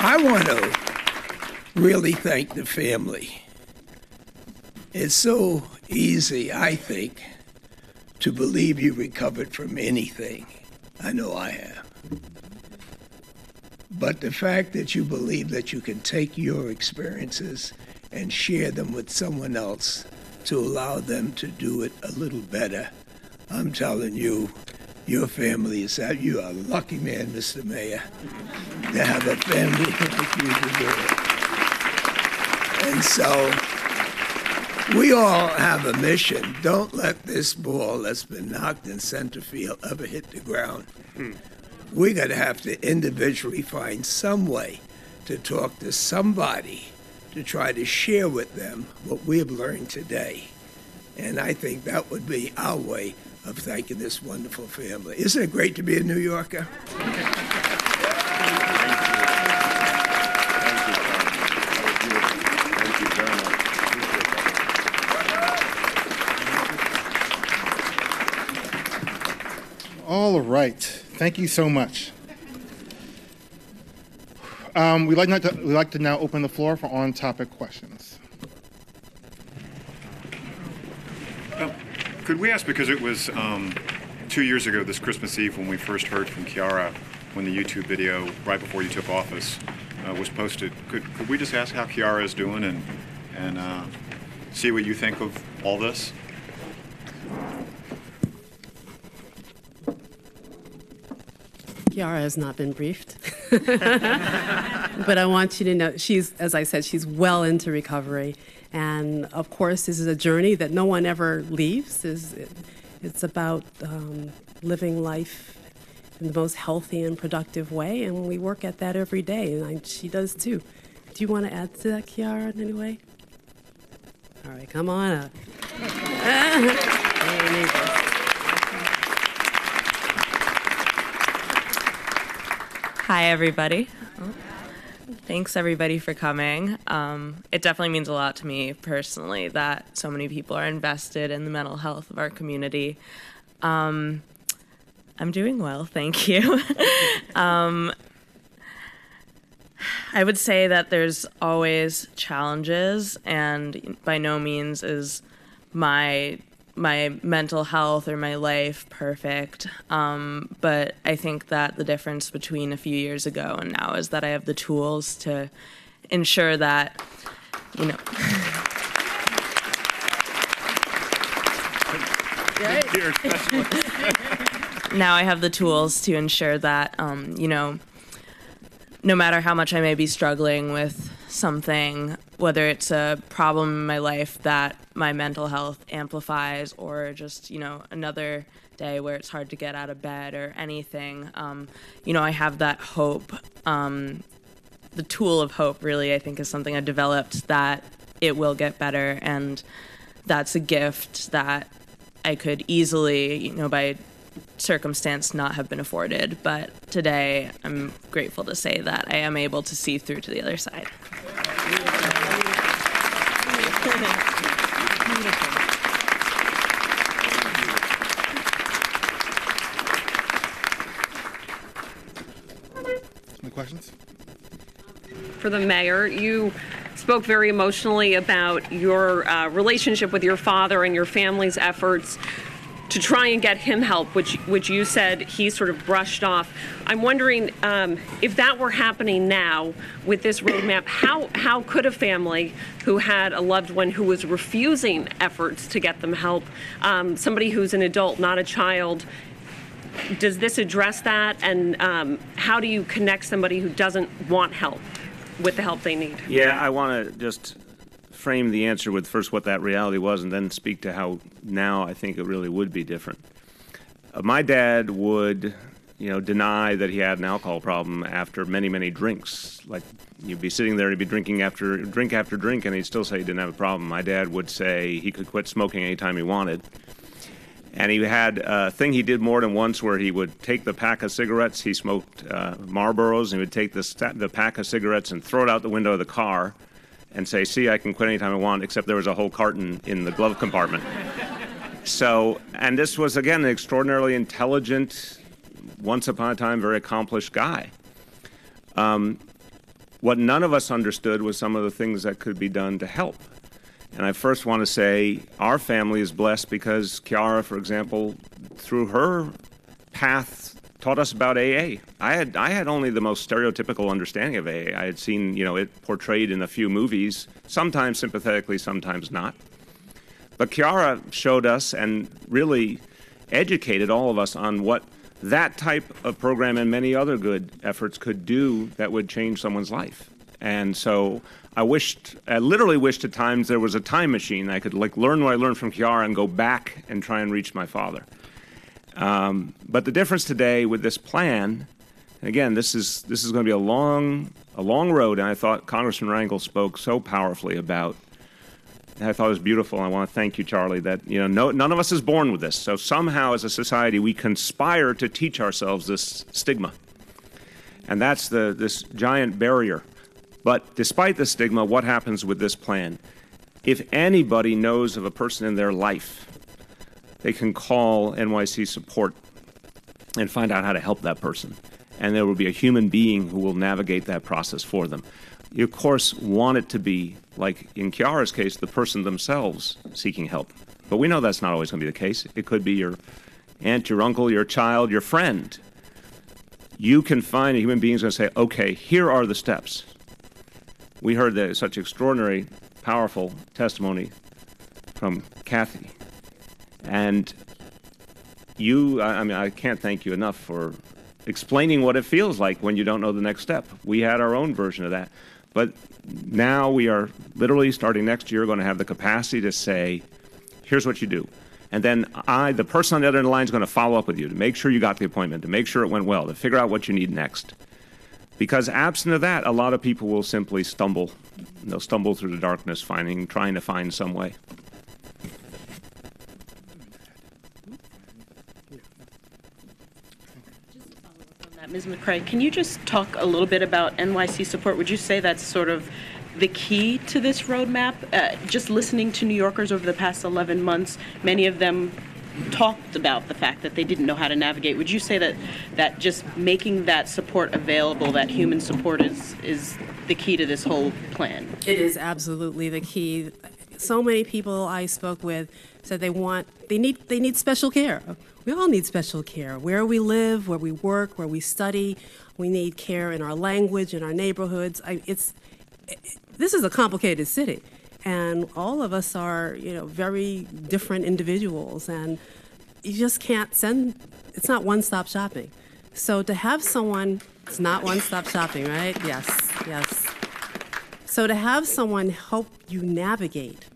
I want to really thank the family. It's so easy, I think, to believe you recovered from anything. I know I have. But the fact that you believe that you can take your experiences and share them with someone else to allow them to do it a little better, I'm telling you, your family is that you are a lucky man, Mr. Mayor, to have a family like you to do it. And so we all have a mission. Don't let this ball that's been knocked in center field ever hit the ground. Hmm. We're going to have to individually find some way to talk to somebody to try to share with them what we have learned today. And I think that would be our way of thanking this wonderful family. Isn't it great to be a New Yorker? All right. Thank you so much. Um, we'd, like to, we'd like to now open the floor for on topic questions. Could we ask, because it was um, two years ago this Christmas Eve when we first heard from Chiara, when the YouTube video right before you took office uh, was posted, could, could we just ask how Chiara is doing and, and uh, see what you think of all this? Chiara has not been briefed. but I want you to know she's, as I said, she's well into recovery. And of course, this is a journey that no one ever leaves. It's, it's about um, living life in the most healthy and productive way, and we work at that every day, and I, she does too. Do you want to add to that, Chiara, in any way? All right, come on up. There you go. Hi, everybody. Thanks, everybody, for coming. Um, it definitely means a lot to me personally that so many people are invested in the mental health of our community. Um, I'm doing well, thank you. um, I would say that there's always challenges, and by no means is my my mental health or my life perfect. Um, but I think that the difference between a few years ago and now is that I have the tools to ensure that, you know. now I have the tools to ensure that, um, you know, no matter how much I may be struggling with something, whether it's a problem in my life that my mental health amplifies, or just, you know, another day where it's hard to get out of bed or anything, um, you know, I have that hope. Um, the tool of hope, really, I think, is something I developed that it will get better. And that's a gift that I could easily, you know, by circumstance not have been afforded. But today, I'm grateful to say that I am able to see through to the other side. Any questions? for the mayor. You spoke very emotionally about your uh, relationship with your father and your family's efforts to try and get him help, which which you said he sort of brushed off. I'm wondering um, if that were happening now with this roadmap. How how could a family who had a loved one who was refusing efforts to get them help, um, somebody who's an adult, not a child, does this address that? And um, how do you connect somebody who doesn't want help with the help they need? Yeah, I want to just frame the answer with first what that reality was and then speak to how now I think it really would be different. Uh, my dad would, you know, deny that he had an alcohol problem after many, many drinks. Like you'd be sitting there, he'd be drinking after drink after drink, and he'd still say he didn't have a problem. My dad would say he could quit smoking anytime he wanted. And he had a thing he did more than once where he would take the pack of cigarettes, he smoked uh, Marlboros, and he would take the, the pack of cigarettes and throw it out the window of the car and say, see, I can quit anytime I want, except there was a whole carton in the glove compartment. so, and this was, again, an extraordinarily intelligent, once upon a time, very accomplished guy. Um, what none of us understood was some of the things that could be done to help. And I first want to say our family is blessed because Chiara, for example, through her path taught us about AA. I had I had only the most stereotypical understanding of AA. I had seen you know it portrayed in a few movies, sometimes sympathetically, sometimes not. But Chiara showed us and really educated all of us on what that type of program and many other good efforts could do that would change someone's life. And so I wished, I literally wished at times there was a time machine. I could like learn what I learned from Chiara and go back and try and reach my father. Um, but the difference today with this plan, again, this is this is going to be a long a long road, and I thought Congressman Rangel spoke so powerfully about. I thought it was beautiful. I want to thank you, Charlie. That you know, no, none of us is born with this. So somehow, as a society, we conspire to teach ourselves this stigma, and that's the this giant barrier. But despite the stigma, what happens with this plan? If anybody knows of a person in their life they can call NYC support and find out how to help that person. And there will be a human being who will navigate that process for them. You, of course, want it to be, like in Chiara's case, the person themselves seeking help. But we know that's not always going to be the case. It could be your aunt, your uncle, your child, your friend. You can find a human being who's going to say, okay, here are the steps. We heard that such extraordinary, powerful testimony from Kathy and you, I mean, I can't thank you enough for explaining what it feels like when you don't know the next step. We had our own version of that. But now we are literally starting next year going to have the capacity to say, here's what you do. And then I, the person on the other end of the line, is going to follow up with you to make sure you got the appointment, to make sure it went well, to figure out what you need next. Because absent of that, a lot of people will simply stumble. They'll stumble through the darkness, finding, trying to find some way. Ms. McCray, can you just talk a little bit about NYC support? Would you say that's sort of the key to this roadmap? Uh, just listening to New Yorkers over the past 11 months, many of them talked about the fact that they didn't know how to navigate. Would you say that that just making that support available, that human support, is is the key to this whole plan? It is absolutely the key. So many people I spoke with said they want they need they need special care. We all need special care. Where we live, where we work, where we study, we need care in our language, in our neighborhoods. I, it's it, this is a complicated city, and all of us are you know very different individuals, and you just can't send. It's not one-stop shopping. So to have someone, it's not one-stop shopping, right? Yes, yes. So to have someone help you navigate,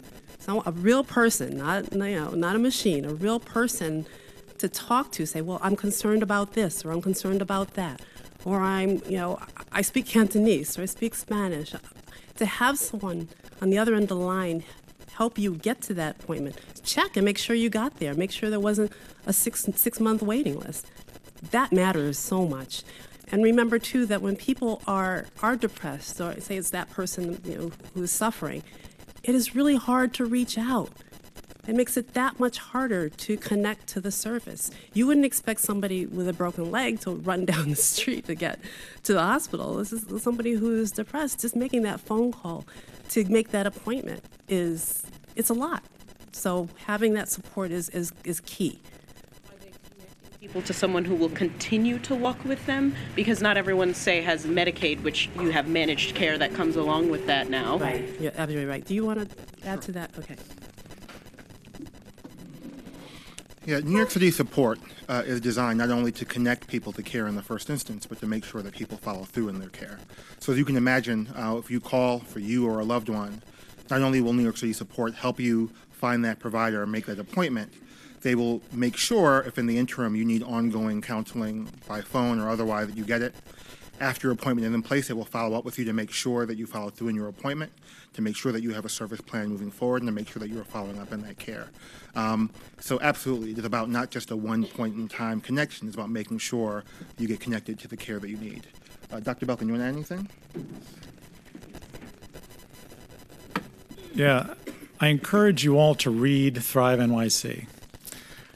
a real person, not you know, not a machine, a real person to talk to, say, well, I'm concerned about this, or I'm concerned about that, or I'm, you know, I speak Cantonese, or I speak Spanish. To have someone on the other end of the line help you get to that appointment, check and make sure you got there, make sure there wasn't a six six month waiting list. That matters so much. And remember too that when people are are depressed, or say it's that person you know who's suffering, it is really hard to reach out. It makes it that much harder to connect to the service. You wouldn't expect somebody with a broken leg to run down the street to get to the hospital. This is somebody who's depressed. Just making that phone call to make that appointment is it's a lot. So having that support is is, is key. people to someone who will continue to walk with them? Because not everyone, say, has Medicaid, which you have managed care that comes along with that now. Right, you're absolutely right. Do you want to add to that? Okay. Yeah, New York City support uh, is designed not only to connect people to care in the first instance, but to make sure that people follow through in their care. So as you can imagine, uh, if you call for you or a loved one, not only will New York City support help you find that provider and make that appointment, they will make sure if in the interim you need ongoing counseling by phone or otherwise that you get it. After your appointment is in place, they will follow up with you to make sure that you follow through in your appointment, to make sure that you have a service plan moving forward, and to make sure that you are following up in that care. Um, so absolutely, it is about not just a one point in time connection, it's about making sure you get connected to the care that you need. Uh, Dr. Belkin, you want to add anything? Yeah, I encourage you all to read Thrive NYC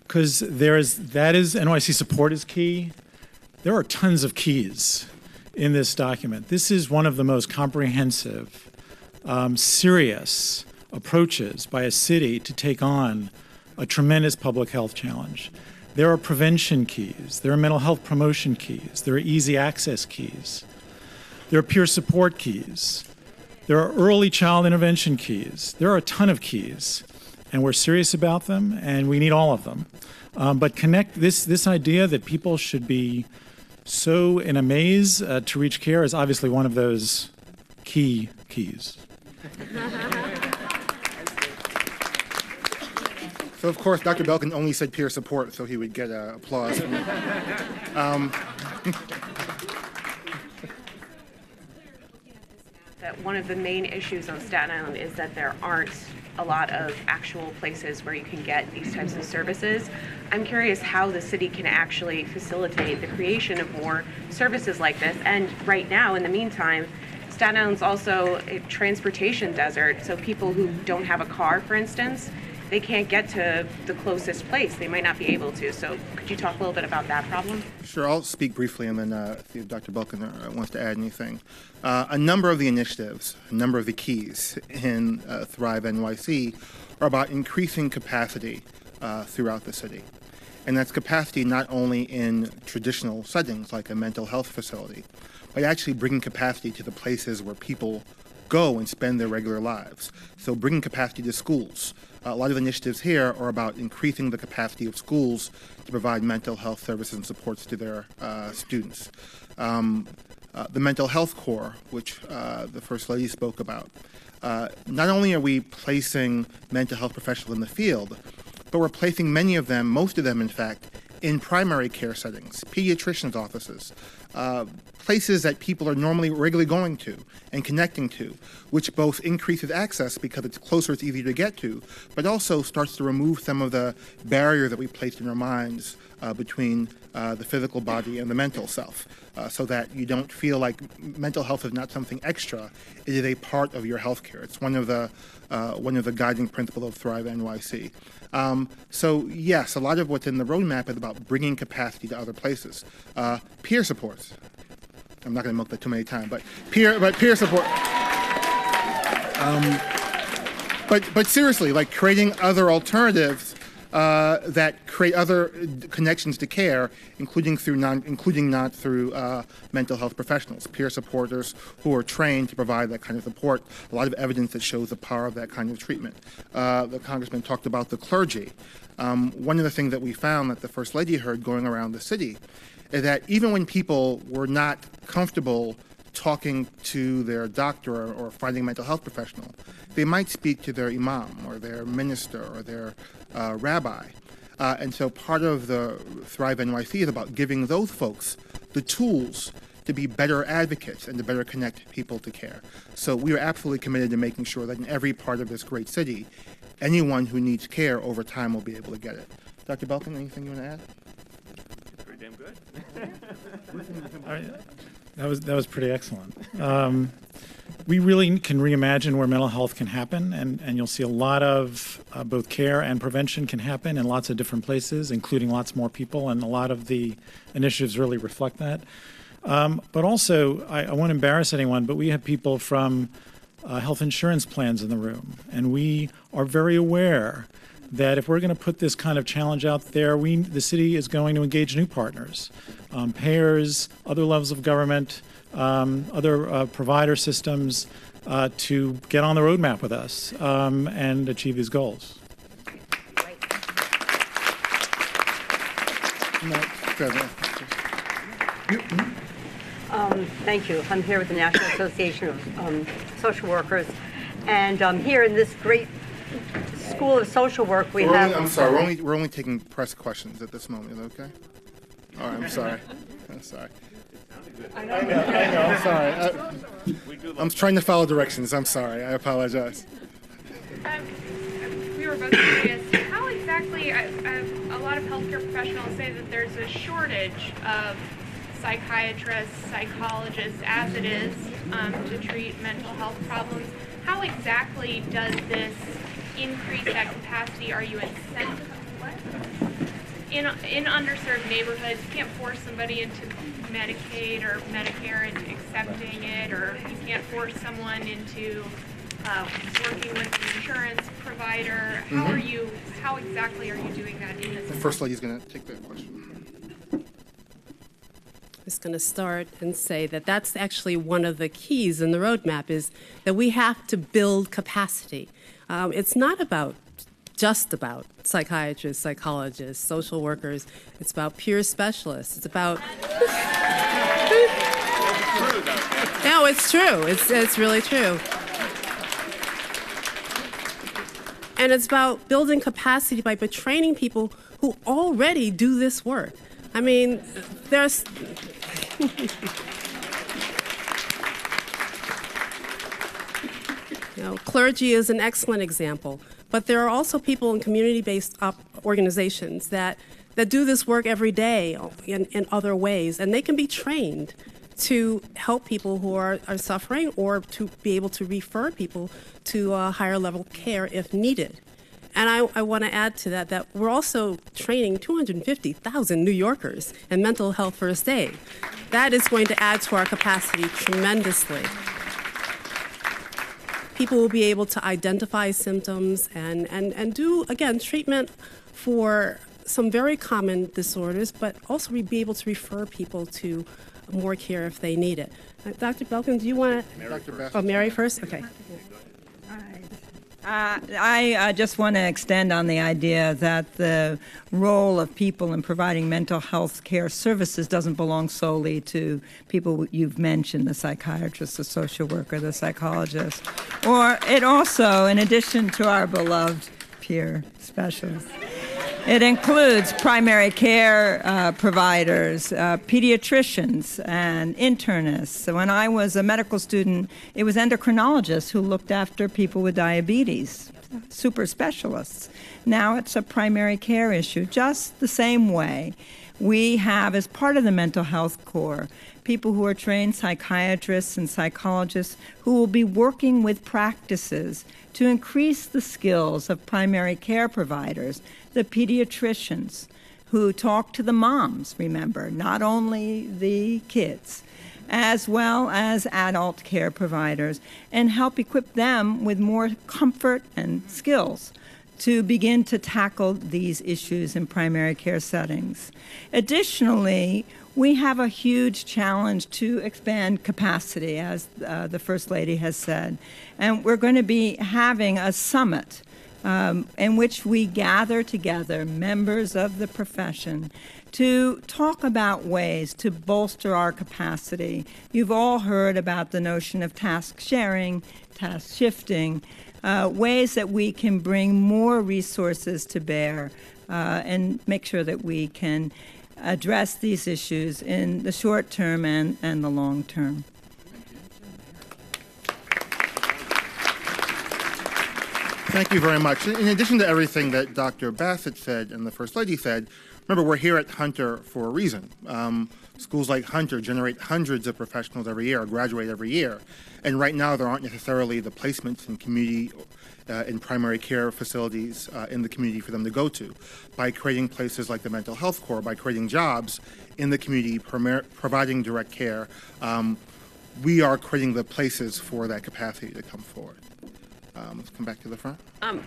because there is that is NYC support is key. There are tons of keys in this document. This is one of the most comprehensive, um, serious approaches by a city to take on a tremendous public health challenge. There are prevention keys, there are mental health promotion keys, there are easy access keys, there are peer support keys, there are early child intervention keys. There are a ton of keys, and we're serious about them, and we need all of them. Um, but connect this this idea that people should be so in a maze uh, to reach care is obviously one of those key keys. So of course, Dr. Belkin only said peer support, so he would get uh, applause. um, that one of the main issues on Staten Island is that there aren't a lot of actual places where you can get these types of services. I'm curious how the city can actually facilitate the creation of more services like this. And right now, in the meantime, Staten Island's also a transportation desert, so people who don't have a car, for instance, they can't get to the closest place. They might not be able to. So, could you talk a little bit about that problem? Sure, I'll speak briefly and then uh, if Dr. Belkin uh, wants to add anything. Uh, a number of the initiatives, a number of the keys in uh, Thrive NYC are about increasing capacity uh, throughout the city. And that's capacity not only in traditional settings like a mental health facility, but actually bringing capacity to the places where people go and spend their regular lives. So bringing capacity to schools. A lot of initiatives here are about increasing the capacity of schools to provide mental health services and supports to their uh, students. Um, uh, the mental health corps, which uh, the First Lady spoke about. Uh, not only are we placing mental health professionals in the field, but we're placing many of them, most of them in fact, in primary care settings, pediatricians' offices, uh, places that people are normally regularly going to and connecting to, which both increases access because it's closer, it's easier to get to, but also starts to remove some of the barrier that we placed in our minds uh, between uh, the physical body and the mental self, uh, so that you don't feel like mental health is not something extra. It is a part of your health care. It's one of the uh, one of the guiding principles of Thrive NYC. Um, so yes, a lot of what's in the roadmap is about bringing capacity to other places. Uh, peer supports. I'm not going to milk that too many times, but peer, but peer support. Um, but but seriously, like creating other alternatives uh, that create other connections to care, including through non, including not through uh, mental health professionals, peer supporters who are trained to provide that kind of support. A lot of evidence that shows the power of that kind of treatment. Uh, the congressman talked about the clergy. Um, one of the things that we found that the first lady heard going around the city that even when people were not comfortable talking to their doctor or, or finding a mental health professional, they might speak to their imam or their minister or their uh, rabbi. Uh, and so part of the Thrive NYC is about giving those folks the tools to be better advocates and to better connect people to care. So we are absolutely committed to making sure that in every part of this great city, anyone who needs care over time will be able to get it. Dr. Belkin, anything you want to add? Damn good. that was that was pretty excellent. Um, we really can reimagine where mental health can happen, and, and you'll see a lot of uh, both care and prevention can happen in lots of different places, including lots more people, and a lot of the initiatives really reflect that. Um, but also, I, I, won't embarrass anyone, but we have people from uh, health insurance plans in the room, and we are very aware that if we're going to put this kind of challenge out there, we, the city is going to engage new partners, um, payers, other levels of government, um, other uh, provider systems uh, to get on the roadmap with us um, and achieve these goals. Um, thank you. I'm here with the National Association of um, Social Workers, and um, here in this great School of Social Work, we We're have. only, I'm sorry, we're only, we're only taking press questions at this moment, okay? All right, I'm sorry. I'm sorry. I know, I know, I'm sorry. I, I'm trying to follow directions. I'm sorry. I apologize. we were both curious, how exactly, I, I, a lot of healthcare professionals say that there's a shortage of psychiatrists, psychologists, as it is, um, to treat mental health problems. How exactly does this increase that capacity? Are you incentive? In, in underserved neighborhoods, you can't force somebody into Medicaid or Medicare into accepting it, or you can't force someone into uh, working with an insurance provider. How are Mhm. you? How exactly are you doing that in The this? First Lady's going to take that question. just going to start and say that that's actually one of the keys in the roadmap is that we have to build capacity. Um, it's not about just about psychiatrists, psychologists, social workers. It's about peer specialists. It's about no, it's true. It's it's really true. And it's about building capacity by training people who already do this work. I mean, there's You know, clergy is an excellent example, but there are also people in community-based op- organizations that, that do this work every day in, in other ways, and they can be trained to help people who are, are suffering or to be able to refer people to higher level care if needed. And I, I want to add to that that we're also training 250,000 New Yorkers in mental health first aid. That is going to add to our capacity tremendously. People will be able to identify symptoms and, and, and do, again, treatment for some very common disorders, but also be able to refer people to more care if they need it. Uh, Dr. Belkin, do you want to? Dr. Bass. Oh, Mary first? Okay. Uh, I uh, just want to extend on the idea that the role of people in providing mental health care services doesn't belong solely to people you've mentioned, the psychiatrist, the social worker, the psychologist, or it also, in addition to our beloved peer specialists, it includes primary care uh, providers, uh, pediatricians, and internists. So when I was a medical student, it was endocrinologists who looked after people with diabetes, super specialists. Now it's a primary care issue, just the same way we have, as part of the mental health corps, people who are trained psychiatrists and psychologists who will be working with practices to increase the skills of primary care providers, the pediatricians who talk to the moms, remember, not only the kids, as well as adult care providers, and help equip them with more comfort and skills to begin to tackle these issues in primary care settings. Additionally, we have a huge challenge to expand capacity, as uh, the First Lady has said. And we're going to be having a summit um, in which we gather together members of the profession to talk about ways to bolster our capacity. You've all heard about the notion of task sharing, task shifting, uh, ways that we can bring more resources to bear uh, and make sure that we can address these issues in the short term and, and the long term. Thank you very much. In addition to everything that Dr. Bassett said and the First Lady said, remember we're here at Hunter for a reason. Um, schools like Hunter generate hundreds of professionals every year, graduate every year, and right now there aren't necessarily the placements in community uh, in primary care facilities uh, in the community for them to go to. By creating places like the Mental Health Corps, by creating jobs in the community, premier- providing direct care, um, we are creating the places for that capacity to come forward. Um, let's come back to the front. Um,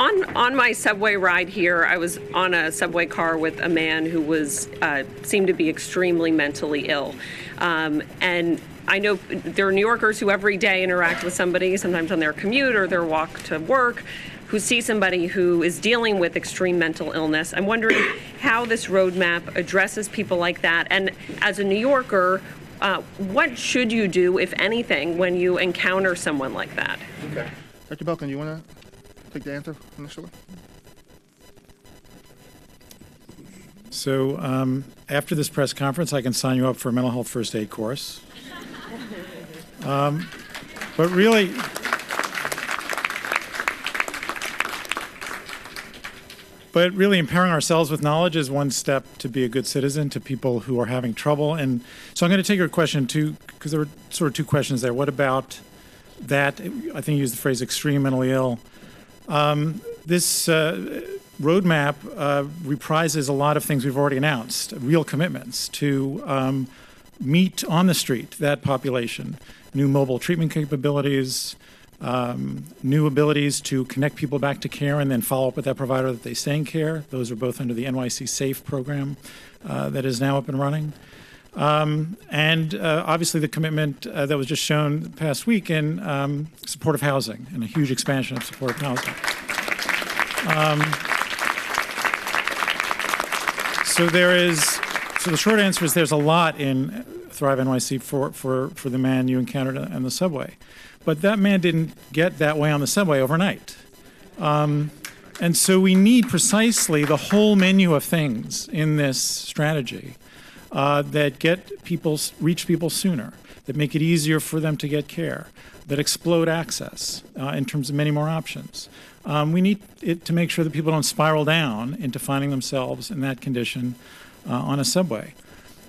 on on my subway ride here, I was on a subway car with a man who was uh, seemed to be extremely mentally ill, um, and I know there are New Yorkers who every day interact with somebody, sometimes on their commute or their walk to work, who see somebody who is dealing with extreme mental illness. I'm wondering how this roadmap addresses people like that, and as a New Yorker. Uh, what should you do, if anything, when you encounter someone like that? Okay. Dr. Belkin, you want to take the answer initially? So um, after this press conference, I can sign you up for a mental health first aid course. Um, but really, but really empowering ourselves with knowledge is one step to be a good citizen to people who are having trouble. And so I'm going to take your question too, because there were sort of two questions there. What about that? I think you used the phrase extreme mentally ill. Um, this uh, roadmap uh, reprises a lot of things we've already announced, real commitments to um, meet on the street that population, new mobile treatment capabilities, um, new abilities to connect people back to care and then follow up with that provider that they stay in care. Those are both under the NYC SAFE program uh, that is now up and running. Um, and uh, obviously, the commitment uh, that was just shown past week in um, supportive housing and a huge expansion of supportive housing. Um, so there is. So the short answer is there's a lot in Thrive NYC for, for, for the man you encountered on the subway. But that man didn't get that way on the subway overnight. Um, and so we need precisely the whole menu of things in this strategy uh, that get people, reach people sooner, that make it easier for them to get care, that explode access uh, in terms of many more options. Um, we need it to make sure that people don't spiral down into finding themselves in that condition uh, on a subway.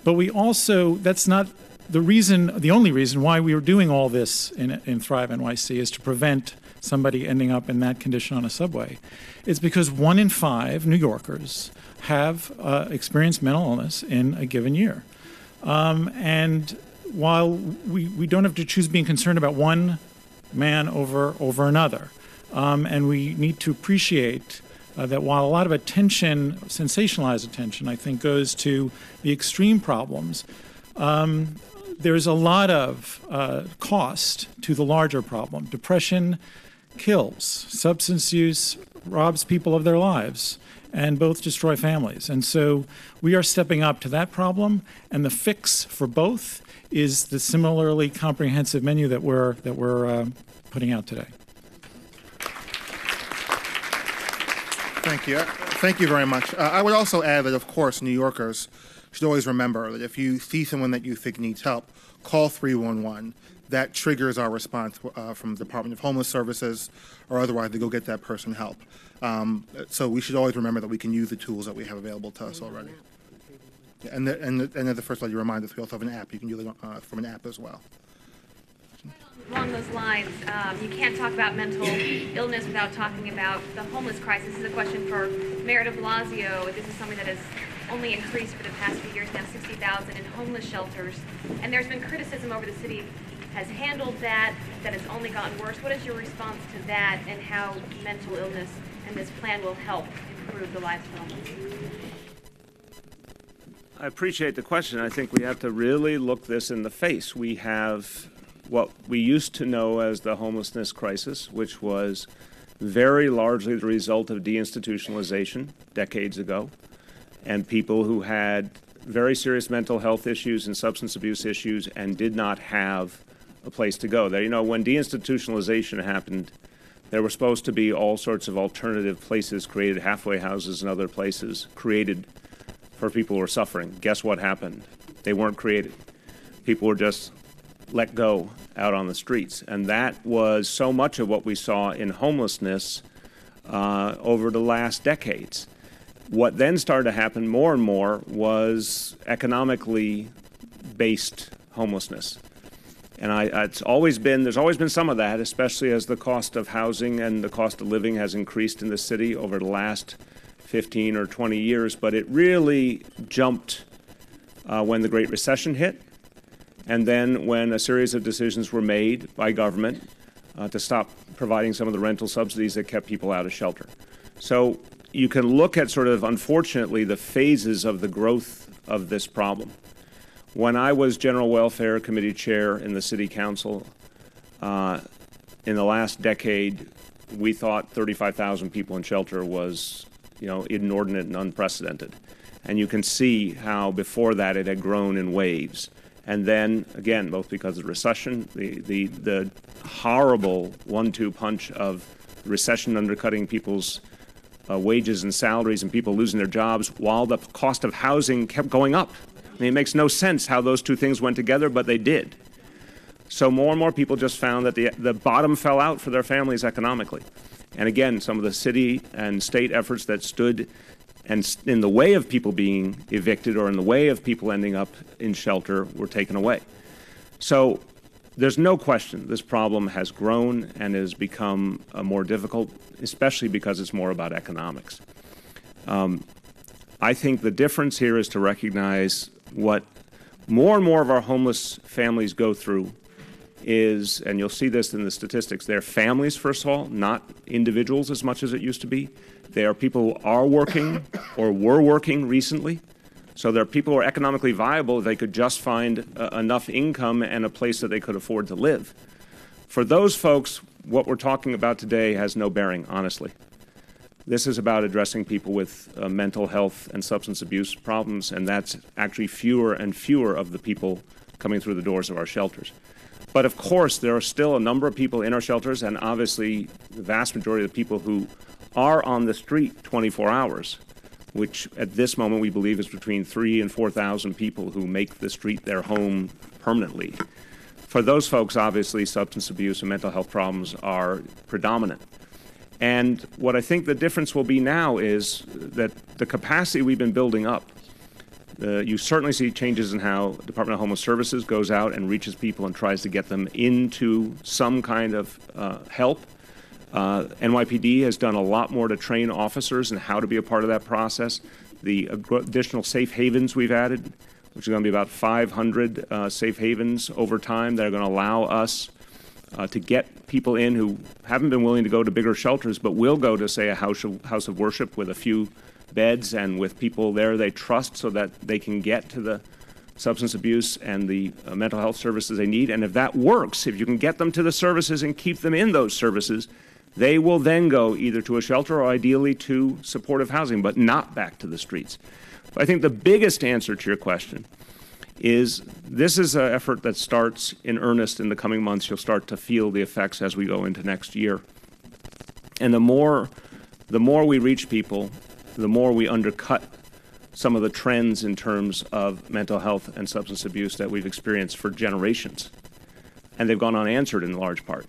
But we also, that's not the reason, the only reason why we are doing all this in, in Thrive NYC is to prevent somebody ending up in that condition on a subway. It's because one in five New Yorkers have uh, experienced mental illness in a given year. Um, and while we, we don't have to choose being concerned about one man over, over another, um, and we need to appreciate uh, that while a lot of attention, sensationalized attention, I think, goes to the extreme problems, um, there's a lot of uh, cost to the larger problem. Depression kills, substance use robs people of their lives, and both destroy families. And so we are stepping up to that problem, and the fix for both is the similarly comprehensive menu that we're, that we're uh, putting out today. Thank you. Thank you very much. Uh, I would also add that, of course, New Yorkers should always remember that if you see someone that you think needs help, call 311. That triggers our response uh, from the Department of Homeless Services or otherwise to go get that person help. Um, so we should always remember that we can use the tools that we have available to us already. Yeah, and, the, and, the, and the first let you remind us, we also have an app. You can use it uh, from an app as well. Along those lines, um, you can't talk about mental illness without talking about the homeless crisis. This is a question for Mayor de Blasio. This is something that has only increased for the past few years, now 60,000 in homeless shelters. And there's been criticism over the city has handled that, that it's only gotten worse. What is your response to that and how mental illness and this plan will help improve the lives of homeless? I appreciate the question. I think we have to really look this in the face. We have what we used to know as the homelessness crisis, which was very largely the result of deinstitutionalization decades ago and people who had very serious mental health issues and substance abuse issues and did not have a place to go. There, you know, when deinstitutionalization happened, there were supposed to be all sorts of alternative places created, halfway houses and other places created for people who were suffering. Guess what happened? They weren't created. People were just let go out on the streets. And that was so much of what we saw in homelessness uh, over the last decades. What then started to happen more and more was economically based homelessness. And I, it's always been, there's always been some of that, especially as the cost of housing and the cost of living has increased in the city over the last 15 or 20 years. But it really jumped uh, when the Great Recession hit, and then when a series of decisions were made by government uh, to stop providing some of the rental subsidies that kept people out of shelter. So you can look at sort of, unfortunately, the phases of the growth of this problem. When I was General Welfare Committee Chair in the City Council, uh, in the last decade, we thought 35,000 people in shelter was, you know, inordinate and unprecedented. And you can see how before that it had grown in waves. And then again, both because of recession, the, the, the horrible one-two punch of recession undercutting people's uh, wages and salaries and people losing their jobs while the cost of housing kept going up. I mean, it makes no sense how those two things went together, but they did. So more and more people just found that the, the bottom fell out for their families economically. And again, some of the city and state efforts that stood and in the way of people being evicted or in the way of people ending up in shelter were taken away. So there's no question this problem has grown and has become uh, more difficult, especially because it's more about economics. Um, I think the difference here is to recognize what more and more of our homeless families go through is, and you'll see this in the statistics, they're families, first of all, not individuals as much as it used to be. They are people who are working or were working recently. So there are people who are economically viable. They could just find uh, enough income and a place that they could afford to live. For those folks, what we're talking about today has no bearing, honestly. This is about addressing people with uh, mental health and substance abuse problems, and that's actually fewer and fewer of the people coming through the doors of our shelters. But of course, there are still a number of people in our shelters, and obviously, the vast majority of the people who are on the street 24 hours, which at this moment we believe is between three and 4,000 people who make the street their home permanently. For those folks, obviously, substance abuse and mental health problems are predominant. And what I think the difference will be now is that the capacity we've been building up uh, you certainly see changes in how Department of Homeless Services goes out and reaches people and tries to get them into some kind of uh, help. Uh, NYPD has done a lot more to train officers and how to be a part of that process. The additional safe havens we've added, which is going to be about 500 uh, safe havens over time that are going to allow us uh, to get people in who haven't been willing to go to bigger shelters, but will go to, say, a house of, house of worship with a few beds and with people there they trust so that they can get to the substance abuse and the uh, mental health services they need. And if that works, if you can get them to the services and keep them in those services, they will then go either to a shelter or ideally to supportive housing, but not back to the streets. I think the biggest answer to your question is this is an effort that starts in earnest in the coming months. You'll start to feel the effects as we go into next year. And the more the more we reach people the more we undercut some of the trends in terms of mental health and substance abuse that we've experienced for generations. And they've gone unanswered in large part.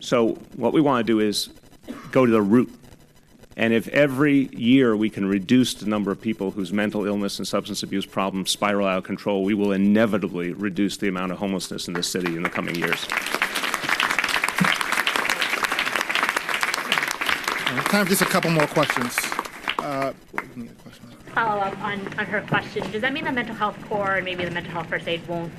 So, what we want to do is go to the root. And if every year we can reduce the number of people whose mental illness and substance abuse problems spiral out of control, we will inevitably reduce the amount of homelessness in this city in the coming years. Time for just a couple more questions. Uh, Follow up on, on her question. Does that mean the mental health corps and maybe the mental health first aid won't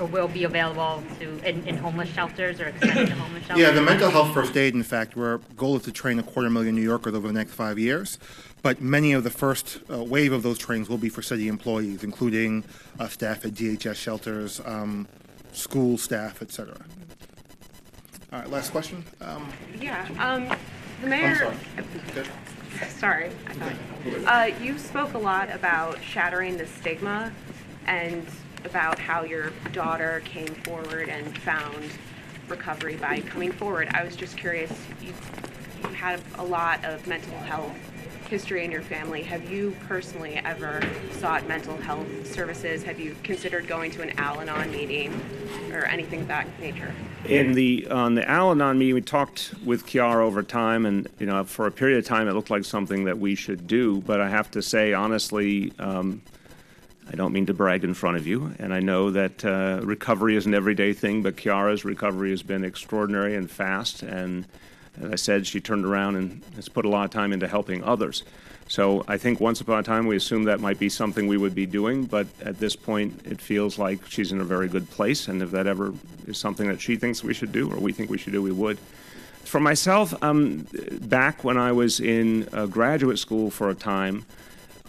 or will be available to in, in homeless shelters or extended to homeless shelters? Yeah, the mental health first aid, in fact, our goal is to train a quarter million New Yorkers over the next five years. But many of the first uh, wave of those trainings will be for city employees, including uh, staff at DHS shelters, um, school staff, et cetera. All right, last question. Um, Yeah, um, the I'm mayor. sorry. Good. Sorry. I thought- Uh, you spoke a lot about shattering the stigma and about how your daughter came forward and found recovery by coming forward. I was just curious, you, you have a lot of mental health history in your family. Have you personally ever sought mental health services? Have you considered going to an Al Anon meeting or anything of that nature? In the on the Al-Anon meeting, we talked with Chiara over time, and you know, for a period of time, it looked like something that we should do. But I have to say, honestly, um, I don't mean to brag in front of you, and I know that uh, recovery is an everyday thing. But Chiara's recovery has been extraordinary and fast, and as I said, she turned around and has put a lot of time into helping others. So I think once upon a time we assumed that might be something we would be doing, but at this point it feels like she's in a very good place. And if that ever is something that she thinks we should do or we think we should do, we would. For myself, um, back when I was in uh, graduate school for a time,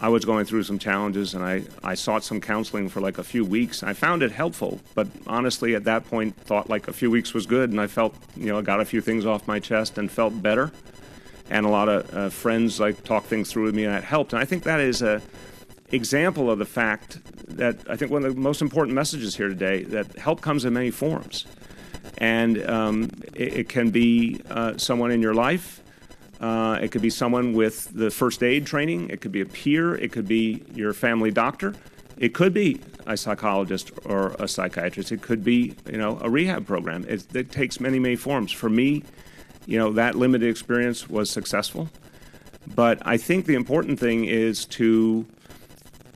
I was going through some challenges and I, I sought some counseling for like a few weeks. I found it helpful, but honestly, at that point, thought like a few weeks was good and I felt, you know, I got a few things off my chest and felt better. And a lot of uh, friends like talked things through with me and that helped. And I think that is a example of the fact that I think one of the most important messages here today that help comes in many forms. And um, it, it can be uh, someone in your life, uh, it could be someone with the first aid training. It could be a peer. It could be your family doctor. It could be a psychologist or a psychiatrist. It could be, you know, a rehab program. It, it takes many, many forms. For me, you know, that limited experience was successful. But I think the important thing is to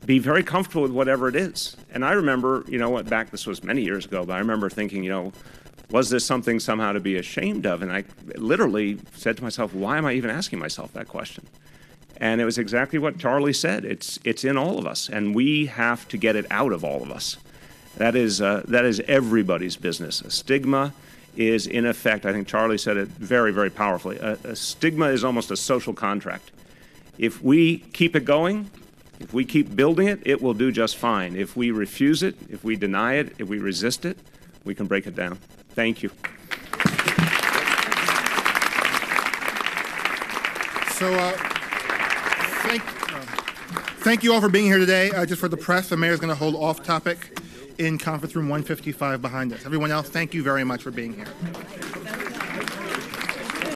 be very comfortable with whatever it is. And I remember, you know, back this was many years ago, but I remember thinking, you know, was this something somehow to be ashamed of? And I literally said to myself, why am I even asking myself that question? And it was exactly what Charlie said. It's it's in all of us, and we have to get it out of all of us. That is uh, that is everybody's business. A stigma is in effect. I think Charlie said it very very powerfully. A, a stigma is almost a social contract. If we keep it going, if we keep building it, it will do just fine. If we refuse it, if we deny it, if we resist it, we can break it down. Thank you. So, uh, thank, uh, thank you all for being here today. Uh, just for the press, the mayor is going to hold off topic in conference room 155 behind us. Everyone else, thank you very much for being here.